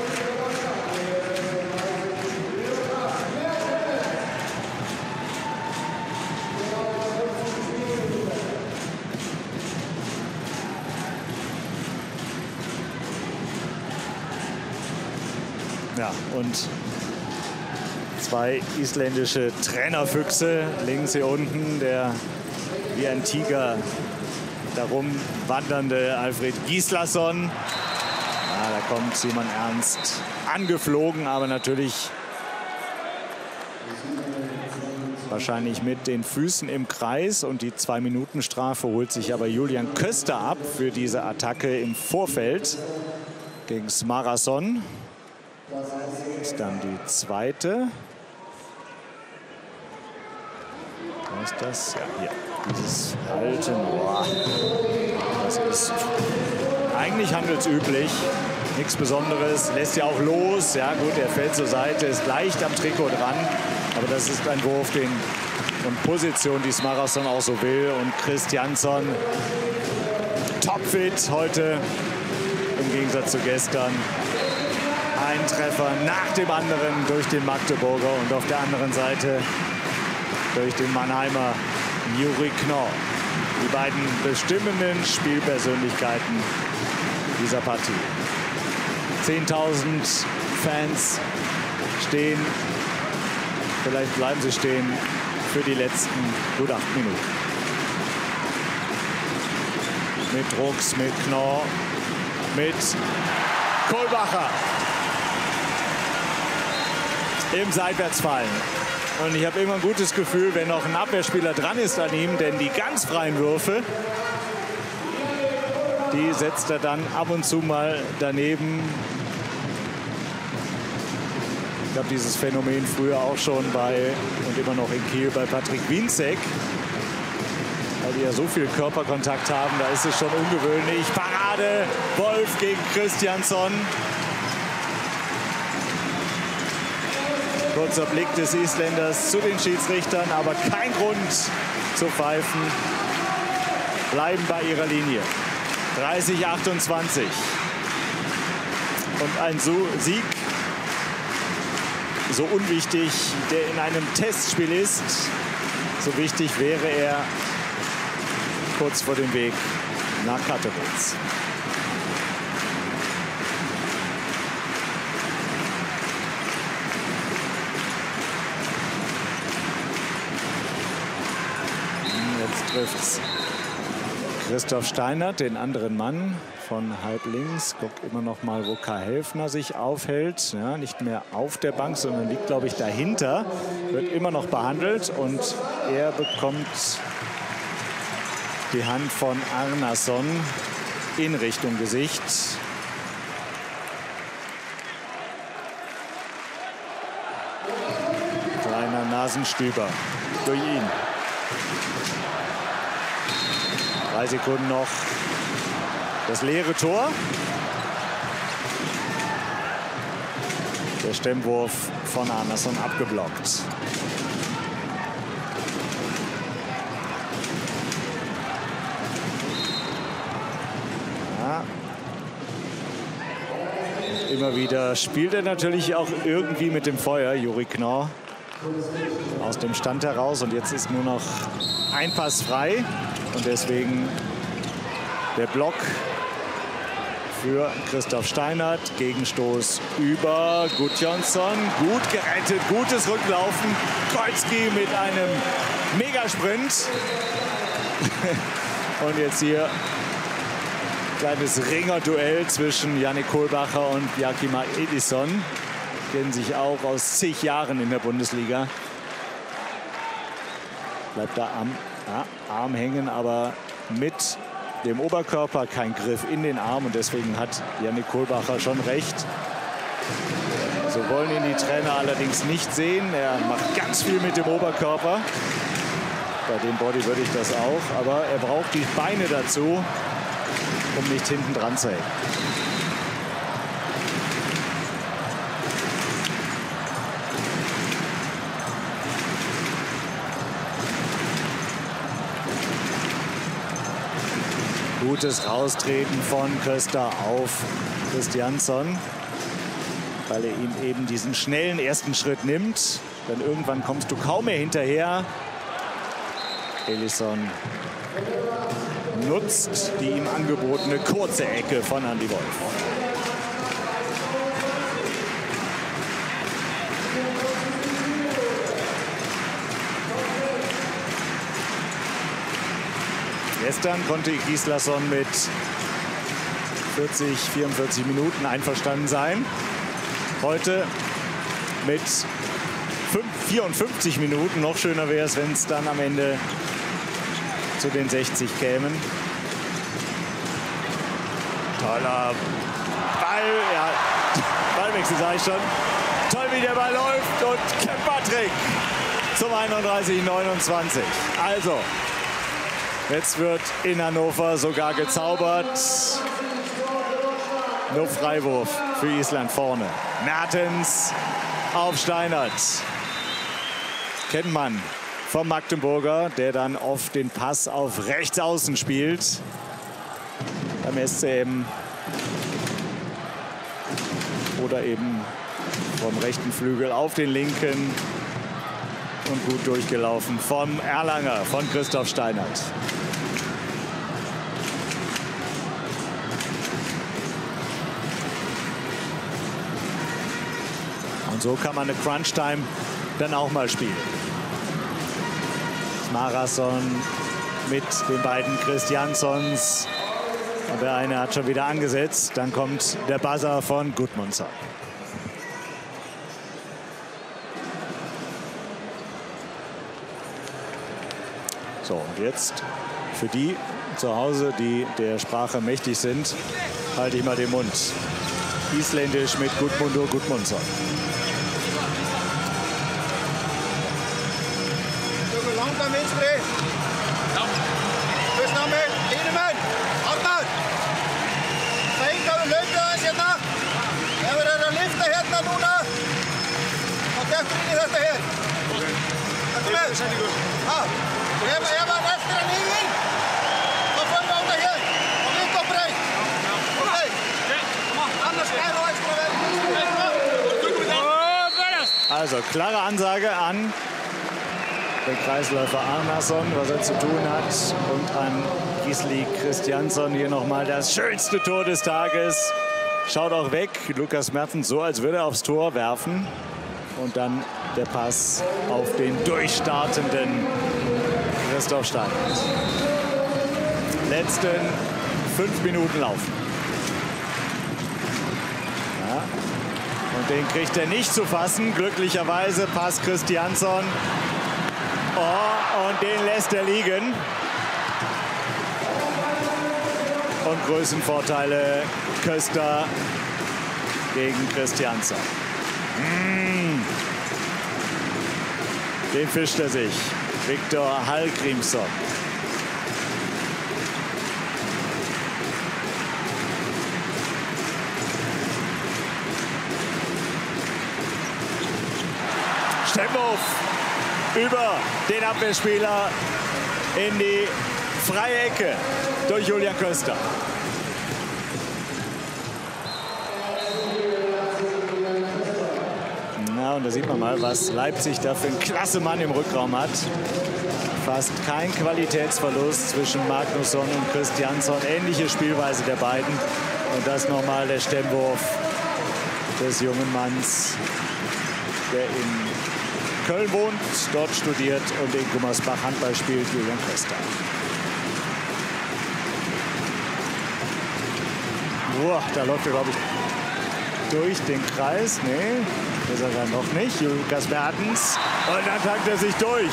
Ja, und zwei isländische Trainerfüchse. Links hier unten der wie ein Tiger darum wandernde Alfred Gislason. Ja, da kommt Simon Ernst angeflogen, aber natürlich wahrscheinlich mit den Füßen im Kreis. Und die Zwei-Minuten-Strafe holt sich aber Julian Köster ab für diese Attacke im Vorfeld gegen Smarason. Das ist dann die zweite. Was ist das? Ja, hier. Dieses Halten. Boah. Das ist eigentlich handelsüblich. Nichts Besonderes. Lässt ja auch los. Ja, gut, er fällt zur Seite, ist leicht am Trikot dran. Aber das ist ein Wurf, den und Position, die Smarason auch so will. Und Christiansson topfit heute im Gegensatz zu gestern. Ein Treffer nach dem anderen durch den Magdeburger und auf der anderen Seite durch den Mannheimer Juri Knorr. Die beiden bestimmenden Spielpersönlichkeiten dieser Partie. 10.000 Fans stehen, vielleicht bleiben sie stehen für die letzten gut acht Minuten. Mit Drucks, mit Knorr, mit Kohlbacher im Seitwärtsfallen. Und ich habe immer ein gutes Gefühl, wenn noch ein Abwehrspieler dran ist an ihm, denn die ganz freien Würfe, die setzt er dann ab und zu mal daneben. Ich habe dieses Phänomen früher auch schon bei und immer noch in Kiel bei Patrick Winzek, weil die ja so viel Körperkontakt haben, da ist es schon ungewöhnlich. Parade, Wolf gegen Christiansson. Kurzer Blick des Isländers zu den Schiedsrichtern, aber kein Grund zu pfeifen. Bleiben bei ihrer Linie. 30, 28. Und ein Sieg, so unwichtig, der in einem Testspiel ist, so wichtig wäre er kurz vor dem Weg nach Katowice. Trifft Christoph Steinert, den anderen Mann von halb links. Guckt immer noch mal, wo Kai Helfner sich aufhält. Ja, nicht mehr auf der Bank, sondern liegt, glaube ich, dahinter. Wird immer noch behandelt und er bekommt die Hand von Arnason in Richtung Gesicht. Kleiner Nasenstüber durch ihn. Drei Sekunden noch. Das leere Tor. Der Stemmwurf von Anderson abgeblockt. Immer wieder spielt er natürlich auch irgendwie mit dem Feuer, Juri Knorr aus dem Stand heraus. Und jetzt ist nur noch ein Pass frei. Und deswegen der Block für Christoph Steinert. Gegenstoß über Gudjonsson. Gut gerettet, gutes Rücklaufen. Kreuzki mit einem Megasprint. (laughs) Und jetzt hier kleines Ringerduell zwischen Yannick Kohlbacher und Jakima Edison kennen sich auch aus zig Jahren in der Bundesliga. Bleibt da am ja, Arm hängen, aber mit dem Oberkörper kein Griff in den Arm. Und deswegen hat Janik Kohlbacher schon recht. So wollen ihn die Trainer allerdings nicht sehen. Er macht ganz viel mit dem Oberkörper. Bei dem Body würde ich das auch. Aber er braucht die Beine dazu, um nicht hinten dran zu hängen. Gutes Raustreten von Köster auf Christiansson, weil er ihm eben diesen schnellen ersten Schritt nimmt. Denn irgendwann kommst du kaum mehr hinterher. Ellison nutzt die ihm angebotene kurze Ecke von Andy Wolf. Gestern konnte Gislason mit 40, 44 Minuten einverstanden sein. Heute mit 54 Minuten. Noch schöner wäre es, wenn es dann am Ende zu den 60 kämen. Toller Ball. Ja, Ballwechsel sage ich schon. Toll, wie der Ball läuft. Und Patrick zum 31-29. Also, Jetzt wird in Hannover sogar gezaubert. Nur Freiwurf für Island vorne. Mertens auf Steinert. Kennt man vom Magdeburger, der dann oft den Pass auf rechts außen spielt. Beim SCM. Oder eben vom rechten Flügel auf den linken. Und gut durchgelaufen vom Erlanger, von Christoph Steinert. So kann man eine Crunch-Time dann auch mal spielen. Marathon mit den beiden Christiansons. Und der eine hat schon wieder angesetzt. Dann kommt der Buzzer von Gudmundsson. So, und jetzt für die zu Hause, die der Sprache mächtig sind, halte ich mal den Mund. Isländisch mit Gudmundur Gudmundsson. Also klare Ansage an den Kreisläufer Arnason, was er zu tun hat. Und an Gisli Christiansson hier nochmal das schönste Tor des Tages. Schaut auch weg, Lukas Mertens so, als würde er aufs Tor werfen. Und dann der Pass auf den durchstartenden Christoph Stein. Letzten fünf Minuten laufen. Ja. Und den kriegt er nicht zu fassen. Glücklicherweise Pass Christiansson. Oh, und den lässt er liegen. und Größenvorteile Köster gegen Christiansen. Den fischt er sich. Viktor Hallgrimsson. Stemmwurf über den Abwehrspieler in die freie Ecke durch Julian Köster. Da sieht man mal, was Leipzig da für einen klasse Mann im Rückraum hat. Fast kein Qualitätsverlust zwischen Magnusson und Christiansson. Ähnliche Spielweise der beiden. Und das nochmal der Stemmwurf des jungen Manns, der in Köln wohnt, dort studiert und in Gummersbach Handball spielt, Julian Köster. Boah, da läuft glaube ich, durch den Kreis. Nee, ist er dann noch nicht. Lukas Mertens. Und dann tankt er sich durch.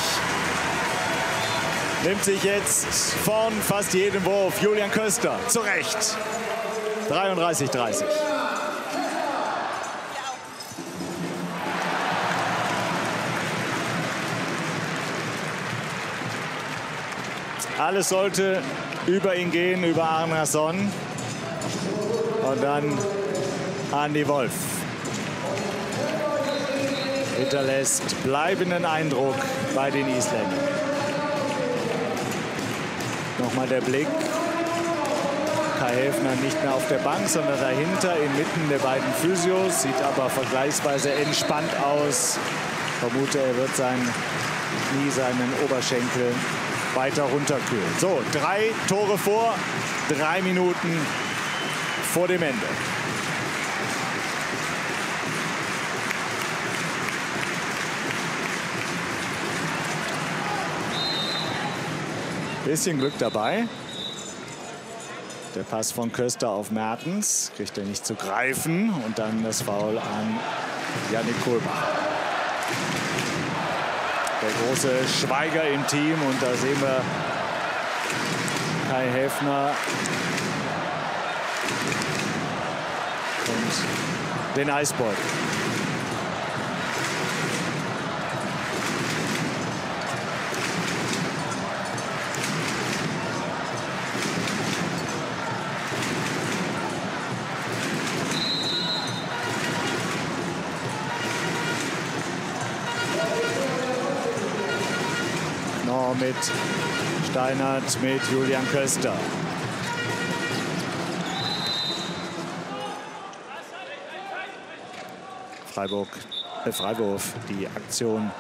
Nimmt sich jetzt vorn fast jeden Wurf. Julian Köster, zurecht. 33-30. Alles sollte über ihn gehen, über Arnason. Und dann Andi Wolf. Hinterlässt bleibenden Eindruck bei den Isländern. Nochmal der Blick. Kai Häfner nicht mehr auf der Bank, sondern dahinter inmitten der beiden Physios. Sieht aber vergleichsweise entspannt aus. Vermute, er wird sein Knie, seinen Oberschenkel weiter runterkühlen. So, drei Tore vor, drei Minuten vor dem Ende. Bisschen Glück dabei. Der Pass von Köster auf Mertens kriegt er nicht zu greifen und dann das Foul an Janik Kohlbach der große Schweiger im Team. Und da sehen wir Kai Häfner und den Eisbeutel. Steinert, mit Julian Köster. Freiburg, äh Freiwurf, die Aktion,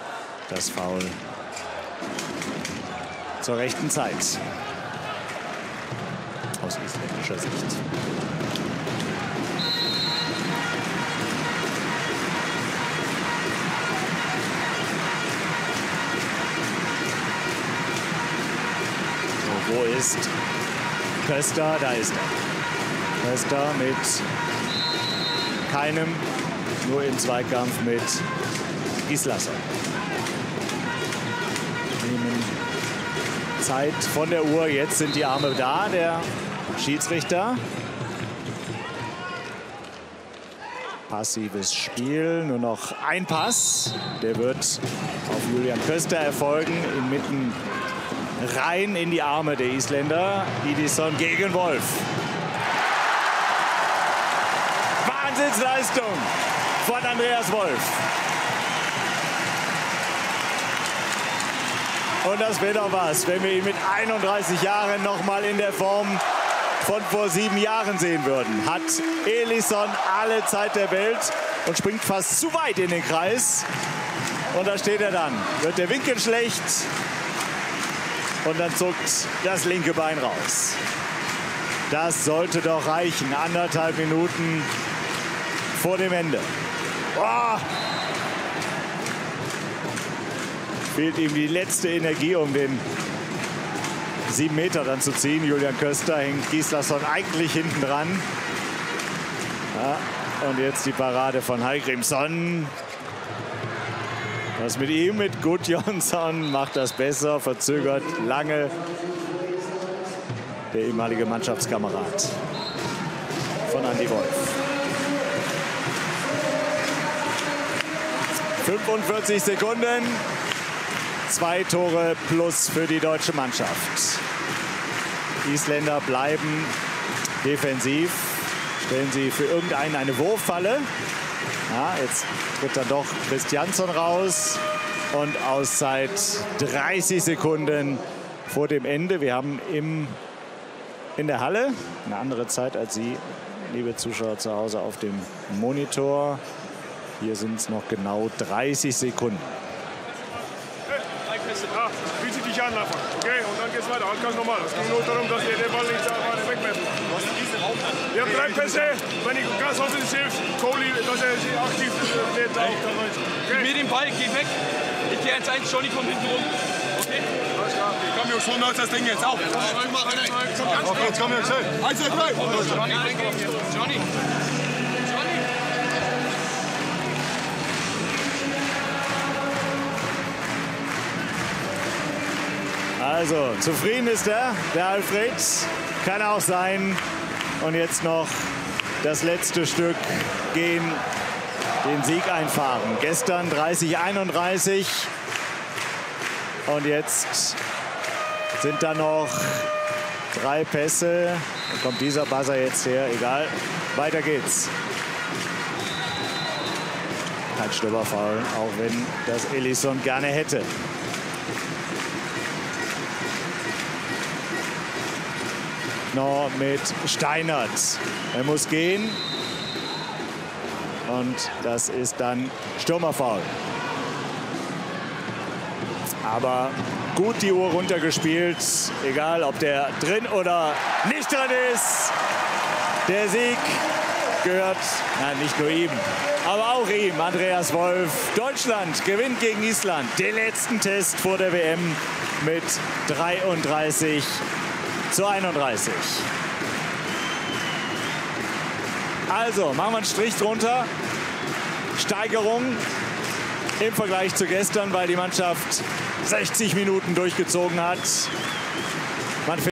das Foul zur rechten Zeit aus isländischer Sicht. Ist Köster? Da ist er. Köster mit keinem, nur im Zweikampf mit Gislason. Nehmen Zeit von der Uhr. Jetzt sind die Arme da, der Schiedsrichter. Passives Spiel, nur noch ein Pass. Der wird auf Julian Köster erfolgen, inmitten rein in die Arme der Isländer. Idison gegen Wolf. Wahnsinnsleistung von Andreas Wolf. Und das wird doch was, wenn wir ihn mit 31 Jahren noch mal in der Form von vor sieben Jahren sehen würden. Hat Elison alle Zeit der Welt und springt fast zu weit in den Kreis. Und da steht er dann. Wird der Winkel schlecht, und dann zuckt das linke Bein raus. Das sollte doch reichen. Anderthalb Minuten vor dem Ende. Oh! Fehlt ihm die letzte Energie, um den sieben Meter dann zu ziehen. Julian Köster hängt Gislason eigentlich hinten dran. Ja, und jetzt die Parade von Heigrimsson. Was mit ihm, mit Gut Jonsson, macht das besser, verzögert lange. der ehemalige Mannschaftskamerad von Andy Wolf. 45 Sekunden. Zwei Tore plus für die deutsche Mannschaft. Die Isländer bleiben defensiv. Stellen sie für irgendeinen eine Wurffalle. Ja, jetzt tritt dann doch Christiansson raus. Und Auszeit 30 Sekunden vor dem Ende. Wir haben im, in der Halle eine andere Zeit als Sie, liebe Zuschauer zu Hause auf dem Monitor. Hier sind es noch genau 30 Sekunden. Ja, fühlt sich dich an. Okay, und dann geht's weiter. Ganz normal. Es ging nur darum, dass wir den Ball nicht wegwerfen. Wir haben drei Pässe. Wenn ich ganz offensiv Kohli, dass er aktiv wird. Okay. Mir den Ball, geh weg. Ich gehe jetzt eins, Johnny kommt hinten rum. Okay? Alles klar. Komm, Jungs, holen wir uns das Ding jetzt auf. Okay, jetzt kommen wir schön. Eins, zwei, drei. Johnny, Johnny. Johnny. Also, zufrieden ist er, der Alfred. Kann auch sein. Und jetzt noch das letzte Stück gehen, den Sieg einfahren. Gestern 30-31. Und jetzt sind da noch drei Pässe. Wo kommt dieser Buzzer jetzt her? Egal. Weiter geht's. Kein Stürmerfoul, auch wenn das Ellison gerne hätte. Noch mit Steinert. Er muss gehen. Und das ist dann Stürmerfoul. Aber gut die Uhr runtergespielt. Egal, ob der drin oder nicht drin ist. Der Sieg gehört, nein, nicht nur ihm, aber auch ihm, Andreas Wolf. Deutschland gewinnt gegen Island den letzten Test vor der WM mit 33 zu 31. Also, machen wir einen Strich drunter. Steigerung im Vergleich zu gestern, weil die Mannschaft 60 Minuten durchgezogen hat. Man